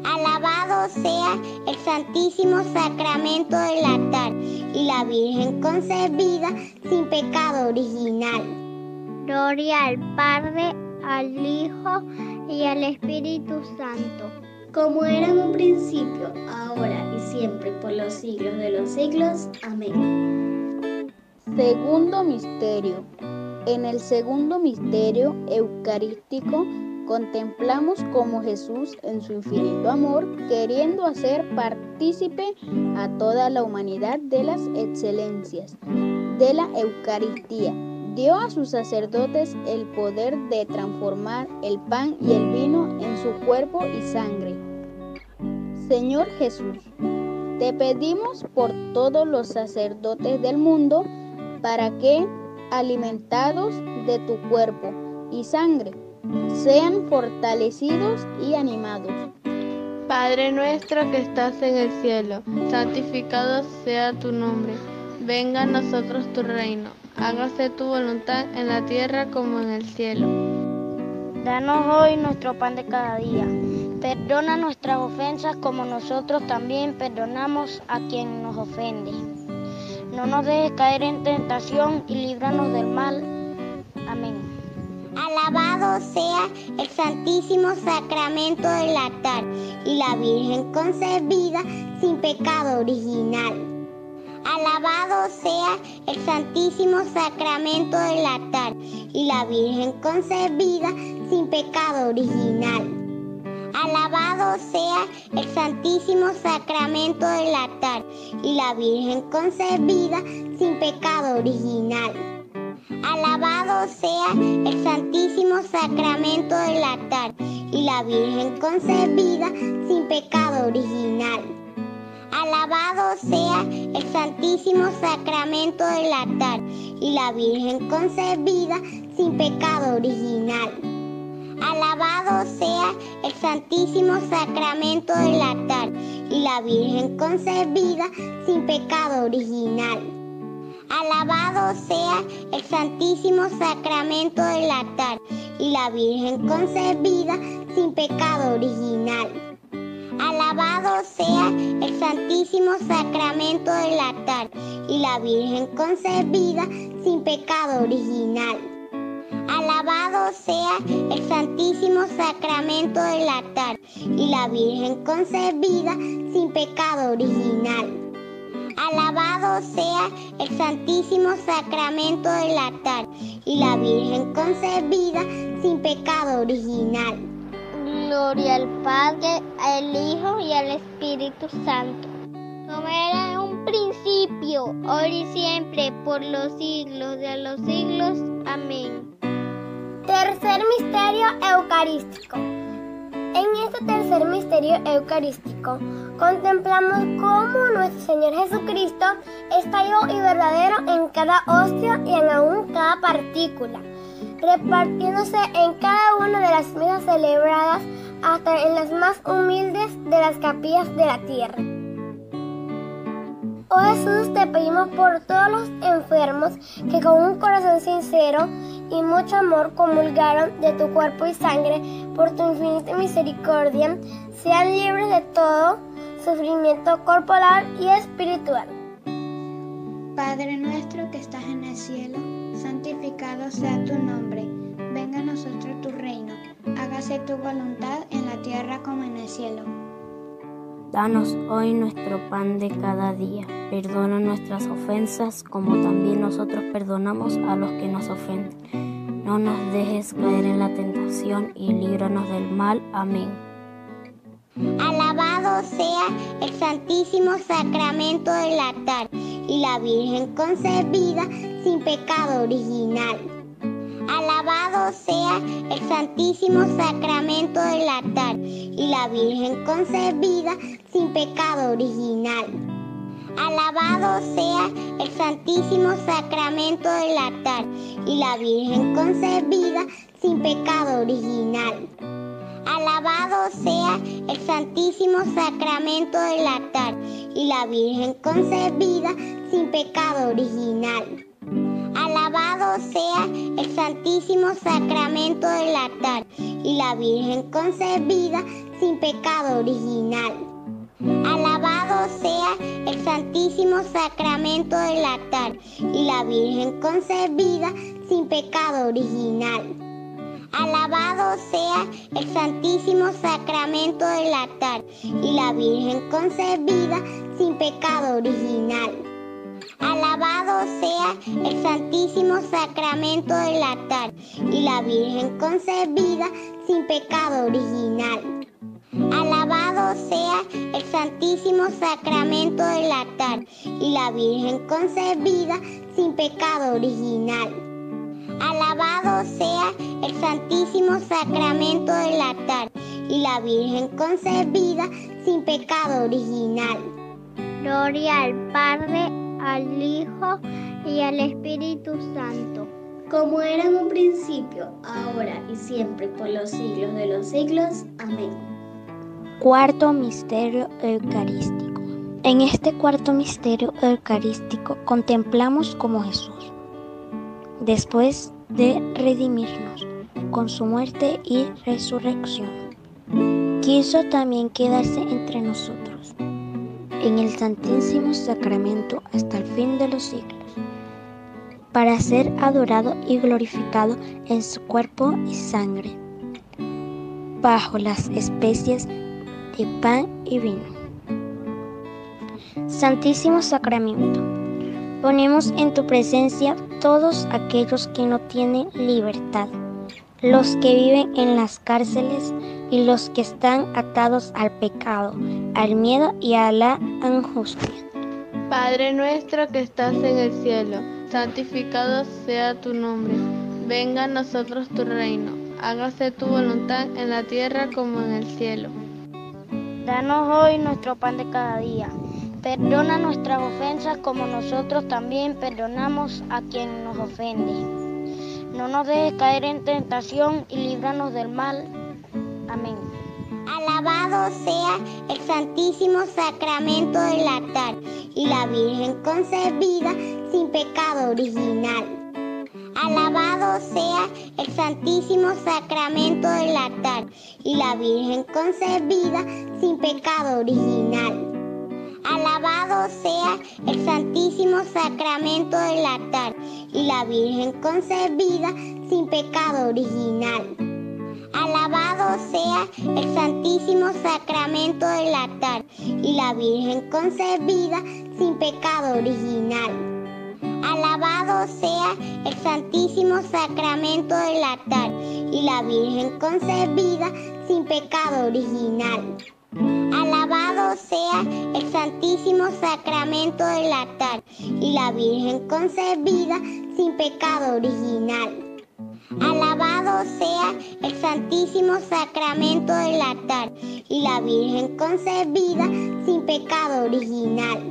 Alabado sea el Santísimo Sacramento del altar y la Virgen concebida sin pecado original. Gloria al Padre, al Hijo y al Espíritu Santo, como era en un principio, ahora y siempre, por los siglos de los siglos. Amén. Segundo misterio. En el segundo misterio eucarístico contemplamos como Jesús en su infinito amor, queriendo hacer partícipe a toda la humanidad de las excelencias de la Eucaristía, dio a sus sacerdotes el poder de transformar el pan y el vino en su cuerpo y sangre. Señor Jesús, te pedimos por todos los sacerdotes del mundo para que, alimentados de tu cuerpo y sangre, sean fortalecidos y animados. Padre nuestro que estás en el cielo, santificado sea tu nombre. Venga a nosotros tu reino. Hágase tu voluntad en la tierra como en el cielo. Danos hoy nuestro pan de cada día. Perdona nuestras ofensas como nosotros también perdonamos a quien nos ofende. No nos dejes caer en tentación y líbranos del mal. Alabado sea el Santísimo Sacramento del altar y la Virgen concebida sin pecado original. Alabado sea el Santísimo Sacramento del altar y la Virgen concebida sin pecado original. Alabado sea el Santísimo Sacramento del altar y la Virgen concebida sin pecado original. Alabado sea el Santísimo Sacramento del altar y la Virgen concebida sin pecado original. Alabado sea el Santísimo Sacramento del altar y la Virgen concebida sin pecado original. Alabado sea el Santísimo Sacramento del altar y la Virgen concebida sin pecado original. Alabado sea el Santísimo Sacramento del altar y la Virgen concebida sin pecado original. Alabado sea el Santísimo Sacramento del altar y la Virgen concebida sin pecado original. Alabado sea el Santísimo Sacramento del altar y la Virgen concebida sin pecado original. Alabado sea el Santísimo Sacramento del altar y la Virgen concebida sin pecado original. Gloria al Padre, al Hijo y al Espíritu Santo. Como era en un principio, ahora y siempre, por los siglos de los siglos. Amén. Tercer misterio eucarístico. En este tercer misterio eucarístico contemplamos cómo nuestro Señor Jesucristo está vivo y verdadero en cada hostia y en aún cada partícula, repartiéndose en cada una de las misas celebradas hasta en las más humildes de las capillas de la tierra. Oh Jesús, te pedimos por todos los enfermos que con un corazón sincero y mucho amor comulgaron de tu cuerpo y sangre por tu infinita misericordia, sean libres de todo sufrimiento corporal y espiritual. Padre nuestro que estás en el cielo, santificado sea tu nombre, venga a nosotros tu reino, hágase tu voluntad en la tierra como en el cielo. Danos hoy nuestro pan de cada día. Perdona nuestras ofensas como también nosotros perdonamos a los que nos ofenden. No nos dejes caer en la tentación y líbranos del mal. Amén. Alabado sea el Santísimo Sacramento del altar y la Virgen concebida sin pecado original. Alabado sea el Santísimo Sacramento del altar y la Virgen concebida sin pecado original. Alabado sea el Santísimo Sacramento del altar y la Virgen concebida sin pecado original. Alabado sea el Santísimo Sacramento del altar y la Virgen concebida sin pecado original. Alabado sea el Santísimo Sacramento del altar y la Virgen concebida sin pecado original. Alabado sea el Santísimo Sacramento del altar y la Virgen concebida sin pecado original. Alabado sea el Santísimo Sacramento del altar y la Virgen concebida sin pecado original. Alabado sea el Santísimo Sacramento del altar y la Virgen concebida sin pecado original. Alabado sea el Santísimo Sacramento del altar y la Virgen concebida sin pecado original. Alabado sea el Santísimo Sacramento del altar y la Virgen concebida sin pecado original. Gloria al Padre, al Hijo y al Espíritu Santo. Como era en un principio, ahora y siempre, por los siglos de los siglos. Amén. Cuarto Misterio Eucarístico. En este cuarto misterio eucarístico contemplamos como Jesús, después de redimirnos con su muerte y resurrección, quiso también quedarse entre nosotros en el Santísimo Sacramento hasta el fin de los siglos, para ser adorado y glorificado en su cuerpo y sangre, bajo las especies de pan y vino. Santísimo Sacramento, ponemos en tu presencia todos aquellos que no tienen libertad, los que viven en las cárceles y los que están atados al pecado, al miedo y a la angustia. Padre nuestro que estás en el cielo, santificado sea tu nombre. Venga a nosotros tu reino. Hágase tu voluntad en la tierra como en el cielo. Danos hoy nuestro pan de cada día. Perdona nuestras ofensas como nosotros también perdonamos a quien nos ofende. No nos dejes caer en tentación y líbranos del mal. Amén. Alabado sea el Santísimo Sacramento del altar y la Virgen concebida sin pecado original. Alabado sea el Santísimo Sacramento del altar y la Virgen concebida sin pecado original. Alabado sea el Santísimo Sacramento del altar y la Virgen concebida sin pecado original. Alabado sea el Santísimo Sacramento del altar y la Virgen concebida sin pecado original. Alabado sea el Santísimo Sacramento del altar y la Virgen concebida sin pecado original. Alabado sea el Santísimo Sacramento del altar y la Virgen concebida sin pecado original. Alabado sea el Santísimo Sacramento del altar y la Virgen concebida sin pecado original.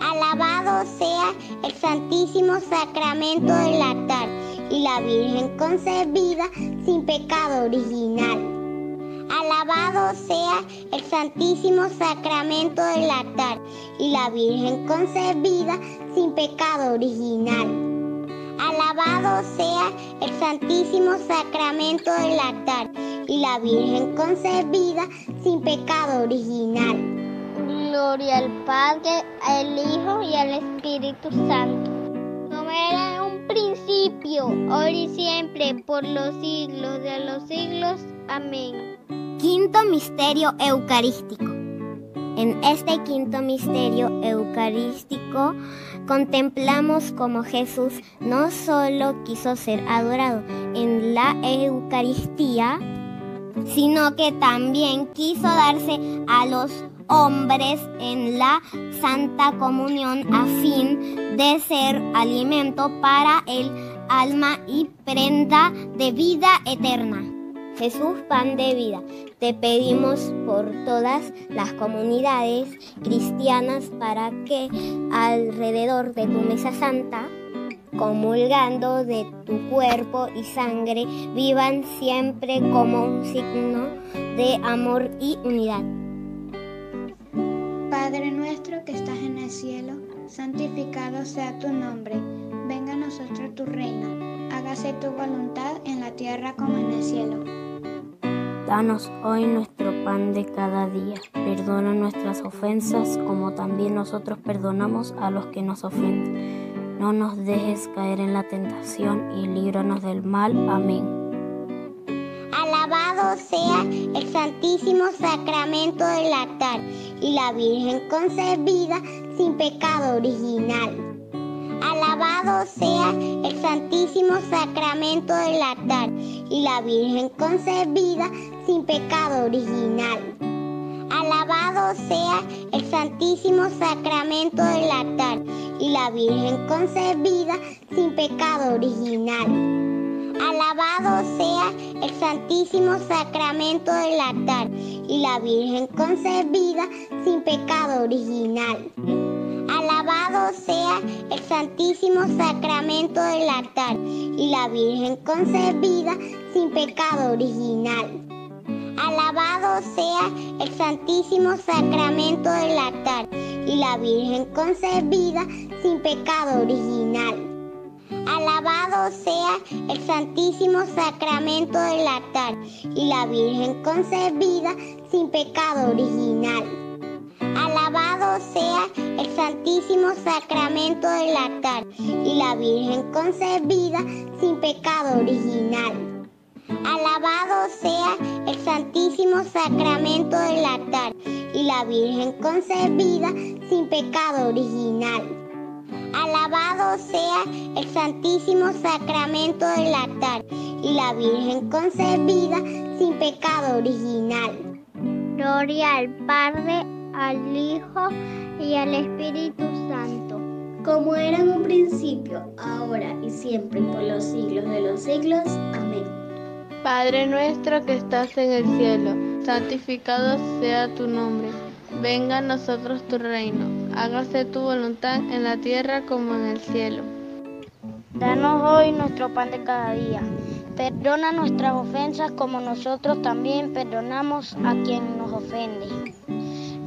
Alabado sea el Santísimo Sacramento del altar y la Virgen concebida sin pecado original. Alabado sea el Santísimo Sacramento del altar y la Virgen concebida sin pecado original. Alabado sea el Santísimo Sacramento del altar y la Virgen concebida sin pecado original. Gloria al Padre, al Hijo y al Espíritu Santo. Como era en un principio, ahora y siempre, por los siglos de los siglos. Amén. Quinto Misterio Eucarístico. En este quinto misterio eucarístico contemplamos como Jesús no solo quiso ser adorado en la Eucaristía, sino que también quiso darse a los hombres en la Santa Comunión a fin de ser alimento para el alma y prenda de vida eterna. Jesús, pan de vida, te pedimos por todas las comunidades cristianas para que alrededor de tu mesa santa, comulgando de tu cuerpo y sangre, vivan siempre como un signo de amor y unidad. Padre nuestro que estás en el cielo, santificado sea tu nombre, venga a nosotros tu reino, hágase tu voluntad en la tierra como en el cielo. Danos hoy nuestro pan de cada día. Perdona nuestras ofensas como también nosotros perdonamos a los que nos ofenden. No nos dejes caer en la tentación y líbranos del mal. Amén. Alabado sea el Santísimo Sacramento del altar y la Virgen concebida sin pecado original. Alabado sea el Santísimo Sacramento del altar y la Virgen concebida sin pecado original. Alabado sea el Santísimo Sacramento del altar y la Virgen concebida sin pecado original. Alabado sea el Santísimo Sacramento del altar y la Virgen concebida sin pecado original. Alabado sea el Santísimo Sacramento del altar y la Virgen concebida sin pecado original. Alabado sea el Santísimo Sacramento del altar y la Virgen concebida sin pecado original. Alabado sea el Santísimo Sacramento del altar y la Virgen concebida sin pecado original. Alabado sea el Santísimo Sacramento del altar y la Virgen concebida sin pecado original. Alabado sea el Santísimo Sacramento del altar y la Virgen concebida sin pecado original. Alabado sea el Santísimo Sacramento del altar y la Virgen concebida sin pecado original. Gloria al Padre, al Hijo y al Espíritu Santo. Como era en un principio, ahora y siempre, por los siglos de los siglos. Amén. Padre nuestro que estás en el cielo, santificado sea tu nombre. Venga a nosotros tu reino, hágase tu voluntad en la tierra como en el cielo. Danos hoy nuestro pan de cada día. Perdona nuestras ofensas como nosotros también perdonamos a quien nos ofende.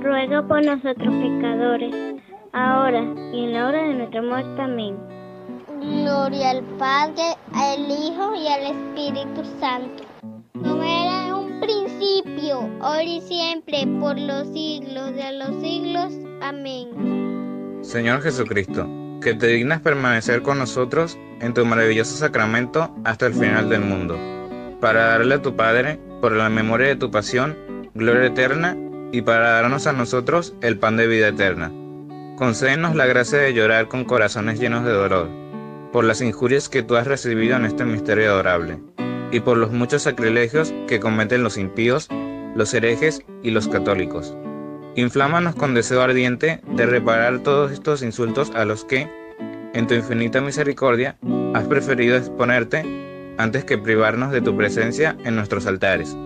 ruega por nosotros pecadores, ahora y en la hora de nuestra muerte. Amén. Gloria al Padre, al Hijo y al Espíritu Santo. Como era en un principio, ahora y siempre, por los siglos de los siglos. Amén. Señor Jesucristo, que te dignas permanecer con nosotros en tu maravilloso sacramento hasta el final del mundo, para darle a tu Padre, por la memoria de tu pasión, gloria eterna, y para darnos a nosotros el pan de vida eterna. Concédenos la gracia de llorar con corazones llenos de dolor, por las injurias que tú has recibido en este misterio adorable, y por los muchos sacrilegios que cometen los impíos, los herejes y los católicos. Inflámanos con deseo ardiente de reparar todos estos insultos a los que, en tu infinita misericordia, has preferido exponerte antes que privarnos de tu presencia en nuestros altares.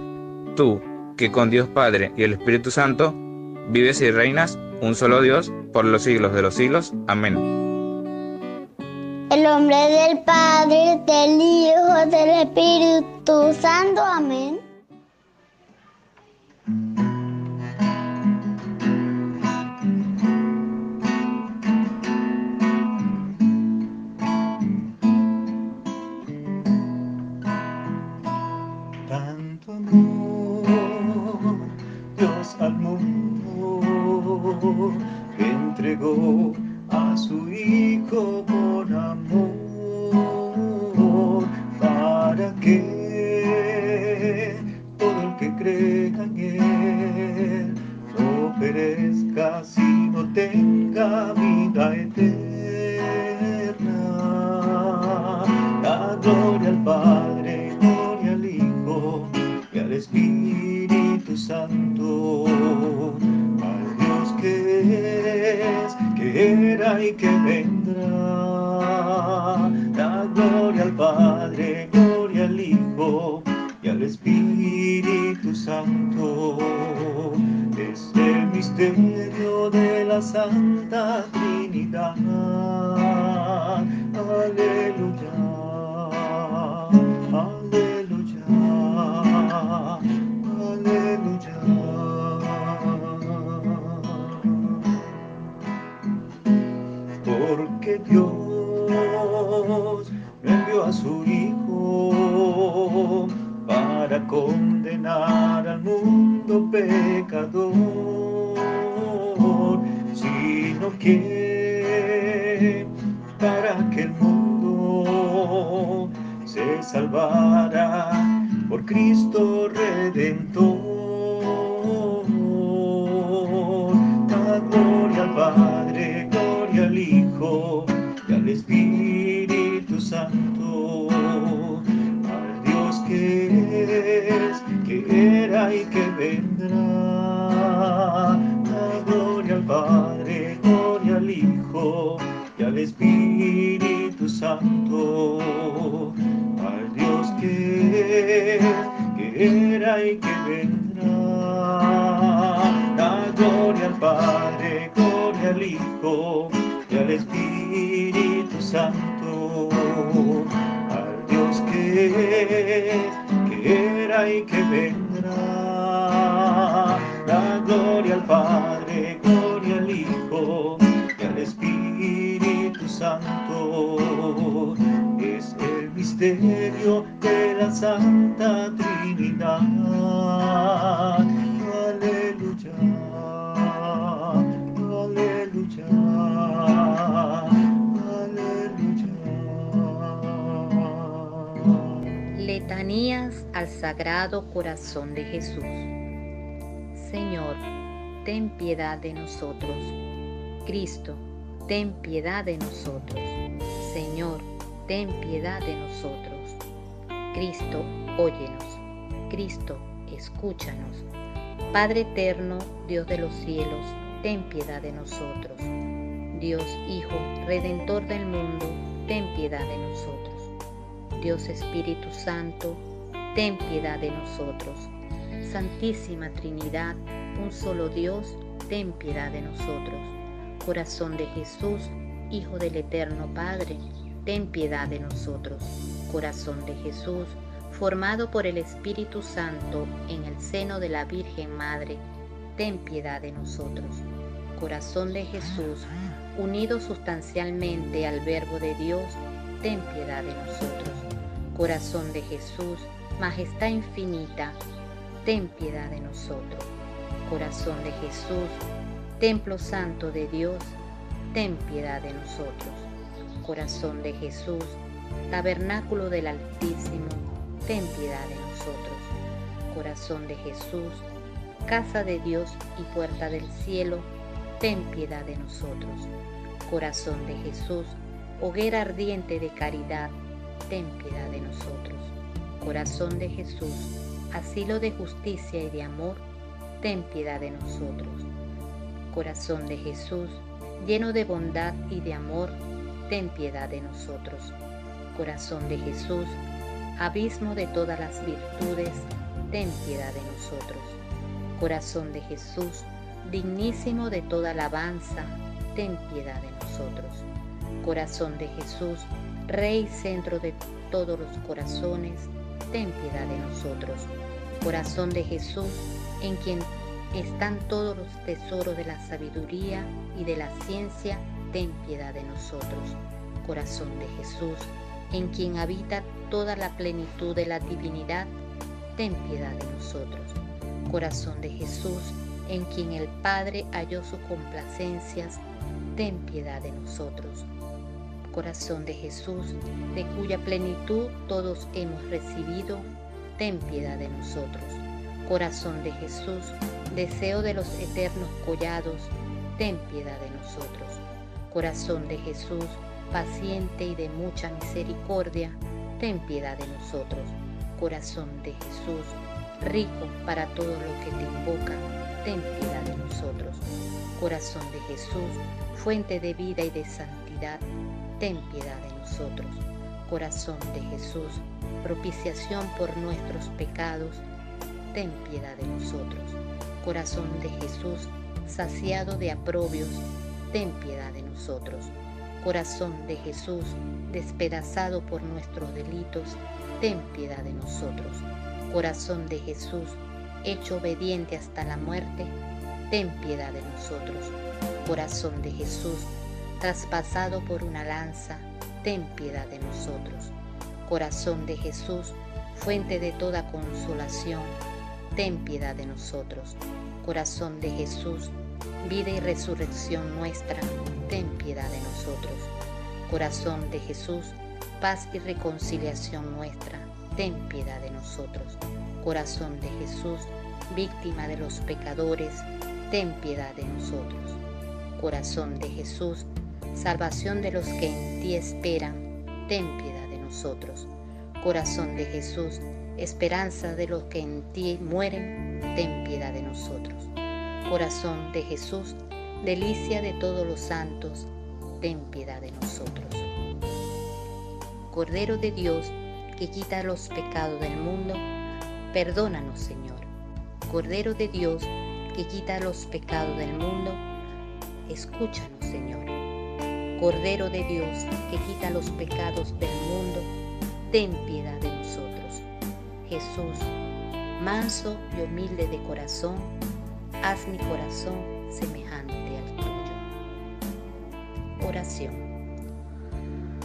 Tú, que con Dios Padre y el Espíritu Santo, vives y reinas, un solo Dios, por los siglos de los siglos. Amén. El nombre del Padre, del Hijo, del Espíritu Santo. Amén. Que entregó a su Hijo por amor. Para que todo el que crea en él no perezca sino tenga vida eterna. La gloria al Padre, gloria al Hijo y al Espíritu Santo, que era y que vendrá. La gloria al Padre, gloria al Hijo y al Espíritu Santo. Es el misterio de la Santa Trinidad. Aleluya. No envió a su Hijo para condenar al mundo pecador, sino que para que el mundo se salvara por Cristo Redentor. La gloria al Padre, gloria al Hijo y al Espíritu Santo, al Dios que es, que era y que vendrá. La gloria al Padre, gloria al Hijo y al Espíritu Santo, al Dios que es, que era y que vendrá. La gloria al Padre, gloria al Hijo y al Espíritu Santo, al Dios que que era y que vendrá. La gloria al Padre, gloria al Hijo y al Espíritu Santo. Es el misterio de la Santa Trinidad. Letanías al Sagrado Corazón de Jesús. Señor, ten piedad de nosotros. Cristo, ten piedad de nosotros. Señor, ten piedad de nosotros. Cristo, óyenos. Cristo, escúchanos. Padre eterno, Dios de los cielos, ten piedad de nosotros. Dios Hijo, Redentor del mundo, ten piedad de nosotros. Dios Espíritu Santo, ten piedad de nosotros. Santísima Trinidad, un solo Dios, ten piedad de nosotros. Corazón de Jesús, Hijo del Eterno Padre, ten piedad de nosotros. Corazón de Jesús, formado por el Espíritu Santo en el seno de la Virgen Madre, ten piedad de nosotros. Corazón de Jesús, unido sustancialmente al Verbo de Dios, ten piedad de nosotros. Corazón de Jesús, Majestad infinita, ten piedad de nosotros. Corazón de Jesús, Templo Santo de Dios, ten piedad de nosotros. Corazón de Jesús, Tabernáculo del Altísimo, ten piedad de nosotros. Corazón de Jesús, Casa de Dios y puerta del cielo, ten piedad de nosotros. Corazón de Jesús, hoguera ardiente de caridad, ten piedad de nosotros. Corazón de Jesús, asilo de justicia y de amor, ten piedad de nosotros. Corazón de Jesús, lleno de bondad y de amor, ten piedad de nosotros. Corazón de Jesús, abismo de todas las virtudes, ten piedad de nosotros. Corazón de Jesús, dignísimo de toda alabanza, ten piedad de nosotros. Corazón de Jesús, Rey centro de todos los corazones, ten piedad de nosotros. Corazón de Jesús, en quien están todos los tesoros de la sabiduría y de la ciencia, ten piedad de nosotros. Corazón de Jesús, en quien habita toda la plenitud de la divinidad, ten piedad de nosotros. Corazón de Jesús, en quien el Padre halló sus complacencias, ten piedad de nosotros. Corazón de Jesús, de cuya plenitud todos hemos recibido, ten piedad de nosotros. Corazón de Jesús, deseo de los eternos collados, ten piedad de nosotros. Corazón de Jesús, paciente y de mucha misericordia, ten piedad de nosotros. Corazón de Jesús, rico para todo lo que te invoca, ten piedad de nosotros. Corazón de Jesús, fuente de vida y de santidad, ten piedad de nosotros. Corazón de Jesús, propiciación por nuestros pecados, ten piedad de nosotros. Corazón de Jesús, saciado de aprobios, ten piedad de nosotros. Corazón de Jesús, despedazado por nuestros delitos, ten piedad de nosotros. Corazón de Jesús, hecho obediente hasta la muerte, ten piedad de nosotros. Corazón de Jesús, traspasado por una lanza, ten piedad de nosotros. Corazón de Jesús, fuente de toda consolación, ten piedad de nosotros. Corazón de Jesús, vida y resurrección nuestra, ten piedad de nosotros. Corazón de Jesús, paz y reconciliación nuestra, ten piedad de nosotros. Corazón de Jesús, víctima de los pecadores, ten piedad de nosotros. Corazón de Jesús, salvación de los que en ti esperan, ten piedad de nosotros. Corazón de Jesús, esperanza de los que en ti mueren, ten piedad de nosotros. Corazón de Jesús, delicia de todos los santos, ten piedad de nosotros. Cordero de Dios, que quita los pecados del mundo, perdónanos, Señor. Cordero de Dios, que quita los pecados del mundo, escúchanos, Señor. Cordero de Dios, que quita los pecados del mundo, ten piedad de nosotros. Jesús, manso y humilde de corazón, haz mi corazón semejante al tuyo. Oración.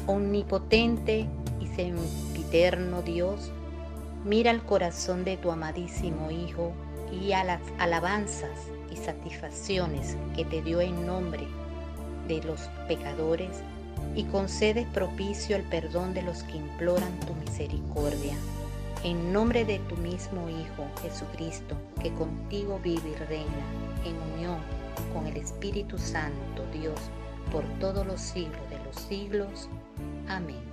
Omnipotente y sempiterno Dios, mira el corazón de tu amadísimo Hijo y a las alabanzas y satisfacciones que te dio en nombre de los pecadores y concedes propicio el perdón de los que imploran tu misericordia. En nombre de tu mismo Hijo Jesucristo, que contigo vive y reina en unión con el Espíritu Santo, Dios, por todos los siglos de los siglos. Amén.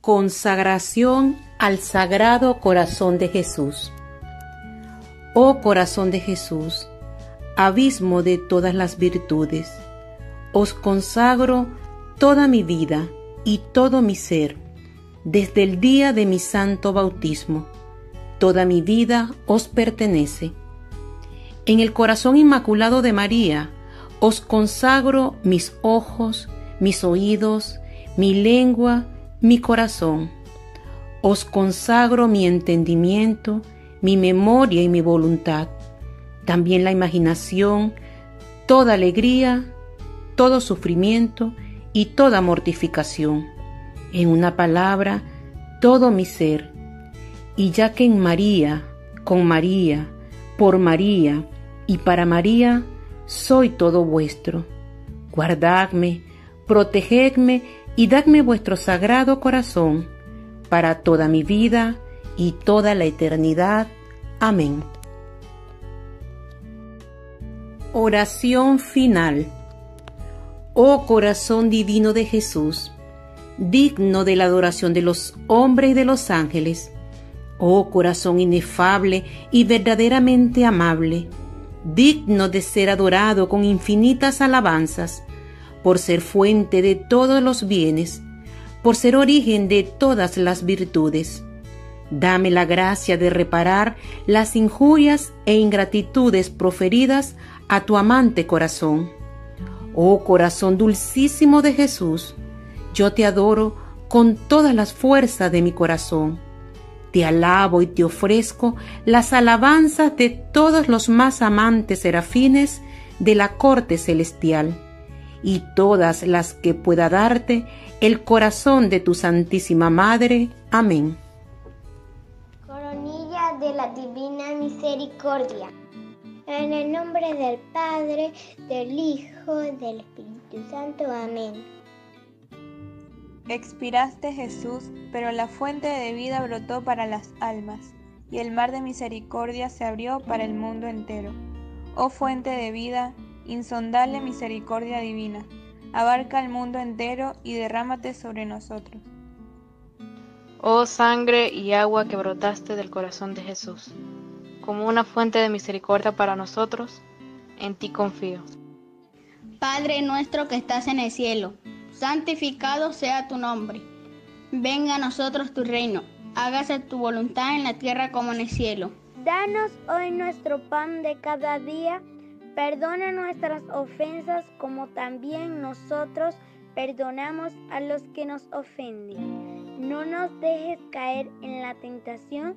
Consagración al Sagrado Corazón de Jesús. Oh corazón de Jesús, abismo de todas las virtudes, os consagro toda mi vida y todo mi ser, desde el día de mi santo bautismo. Toda mi vida os pertenece. En el corazón inmaculado de María, os consagro mis ojos, mis oídos, mi lengua, mi corazón. Os consagro mi entendimiento, mi memoria y mi voluntad, también la imaginación, toda alegría, todo sufrimiento y toda mortificación. En una palabra, todo mi ser. Y ya que en María, con María, por María y para María, soy todo vuestro. Guardadme, protegedme y dadme vuestro sagrado corazón para toda mi vida y toda la eternidad. Amén. Oración final. Oh corazón divino de Jesús, digno de la adoración de los hombres y de los ángeles, oh corazón inefable y verdaderamente amable, digno de ser adorado con infinitas alabanzas, por ser fuente de todos los bienes, por ser origen de todas las virtudes. Dame la gracia de reparar las injurias e ingratitudes proferidas a tu amante corazón. Oh corazón dulcísimo de Jesús, yo te adoro con todas las fuerzas de mi corazón. Te alabo y te ofrezco las alabanzas de todos los más amantes serafines de la corte celestial y todas las que pueda darte el corazón de tu Santísima Madre. Amén. Coronilla de la Divina Misericordia. En el nombre del Padre, del Hijo, del Espíritu Santo. Amén. Expiraste Jesús, pero la fuente de vida brotó para las almas, y el mar de misericordia se abrió para el mundo entero. Oh fuente de vida, insondable misericordia divina, abarca el mundo entero y derrámate sobre nosotros. Oh sangre y agua que brotaste del corazón de Jesús, como una fuente de misericordia para nosotros, en ti confío. Padre nuestro que estás en el cielo, santificado sea tu nombre. Venga a nosotros tu reino, hágase tu voluntad en la tierra como en el cielo. Danos hoy nuestro pan de cada día Perdona nuestras ofensas como también nosotros perdonamos a los que nos ofenden. No nos dejes caer en la tentación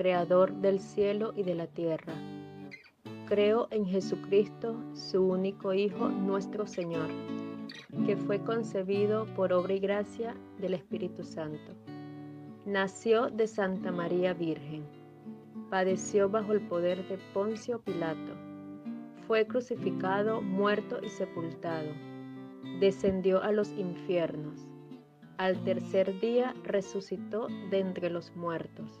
Creador del cielo y de la tierra. Creo en Jesucristo, su único Hijo, nuestro Señor que fue concebido por obra y gracia del Espíritu Santo. Nació de Santa María Virgen. Padeció bajo el poder de Poncio Pilato. Fue crucificado, muerto y sepultado. Descendió a los infiernos. Al tercer día resucitó de entre los muertos.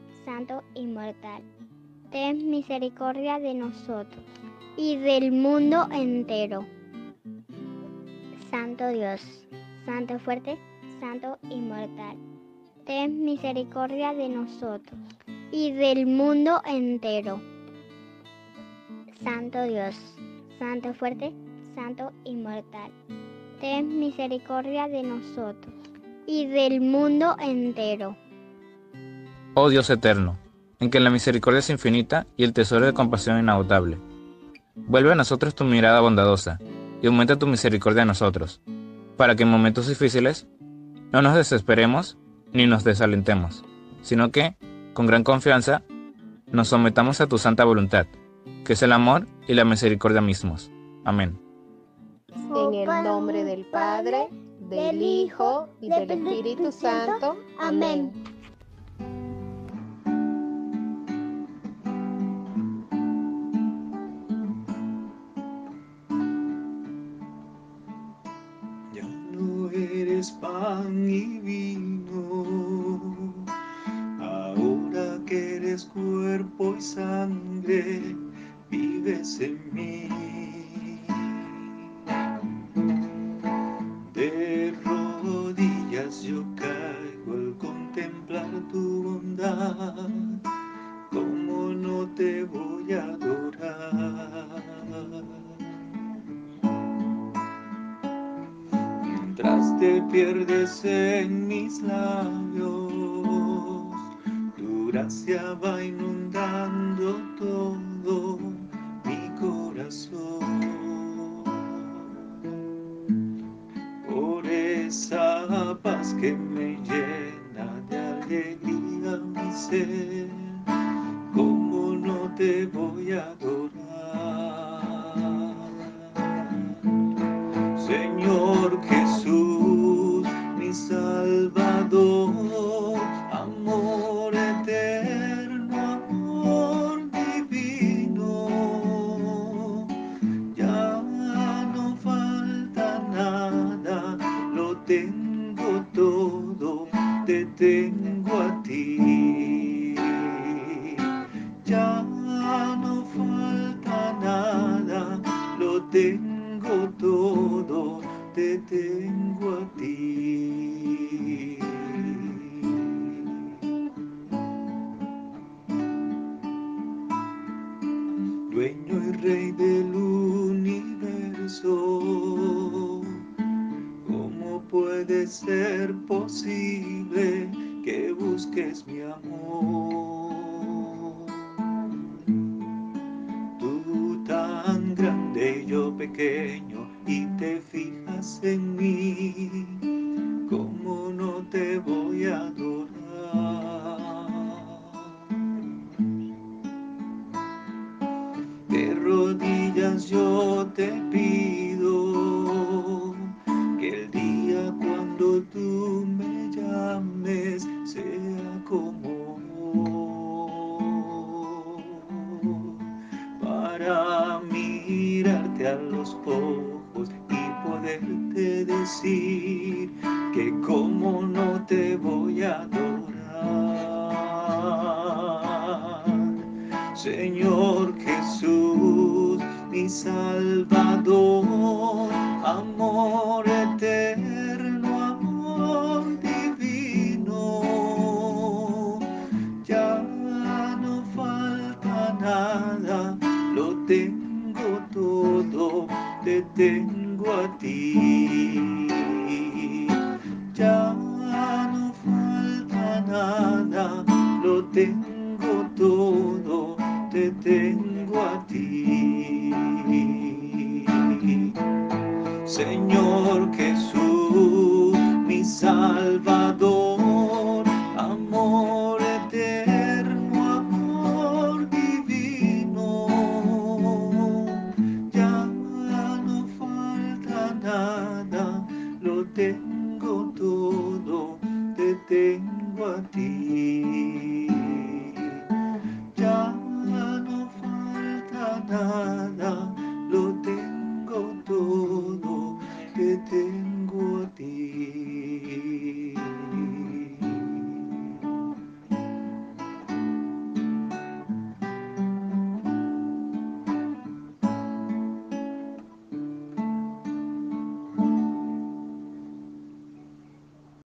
Santo inmortal, ten misericordia de nosotros y del mundo entero. Santo Dios, Santo fuerte, Santo inmortal, ten misericordia de nosotros y del mundo entero. Santo Dios, Santo fuerte, Santo inmortal, ten misericordia de nosotros y del mundo entero. Oh Dios eterno, en que la misericordia es infinita y el tesoro de compasión inagotable. Vuelve a nosotros tu mirada bondadosa y aumenta tu misericordia a nosotros, para que en momentos difíciles no nos desesperemos ni nos desalentemos, sino que, con gran confianza, nos sometamos a tu santa voluntad, que es el amor y la misericordia mismos. Amén. En el nombre del Padre, del Hijo y del Espíritu Santo. Amén.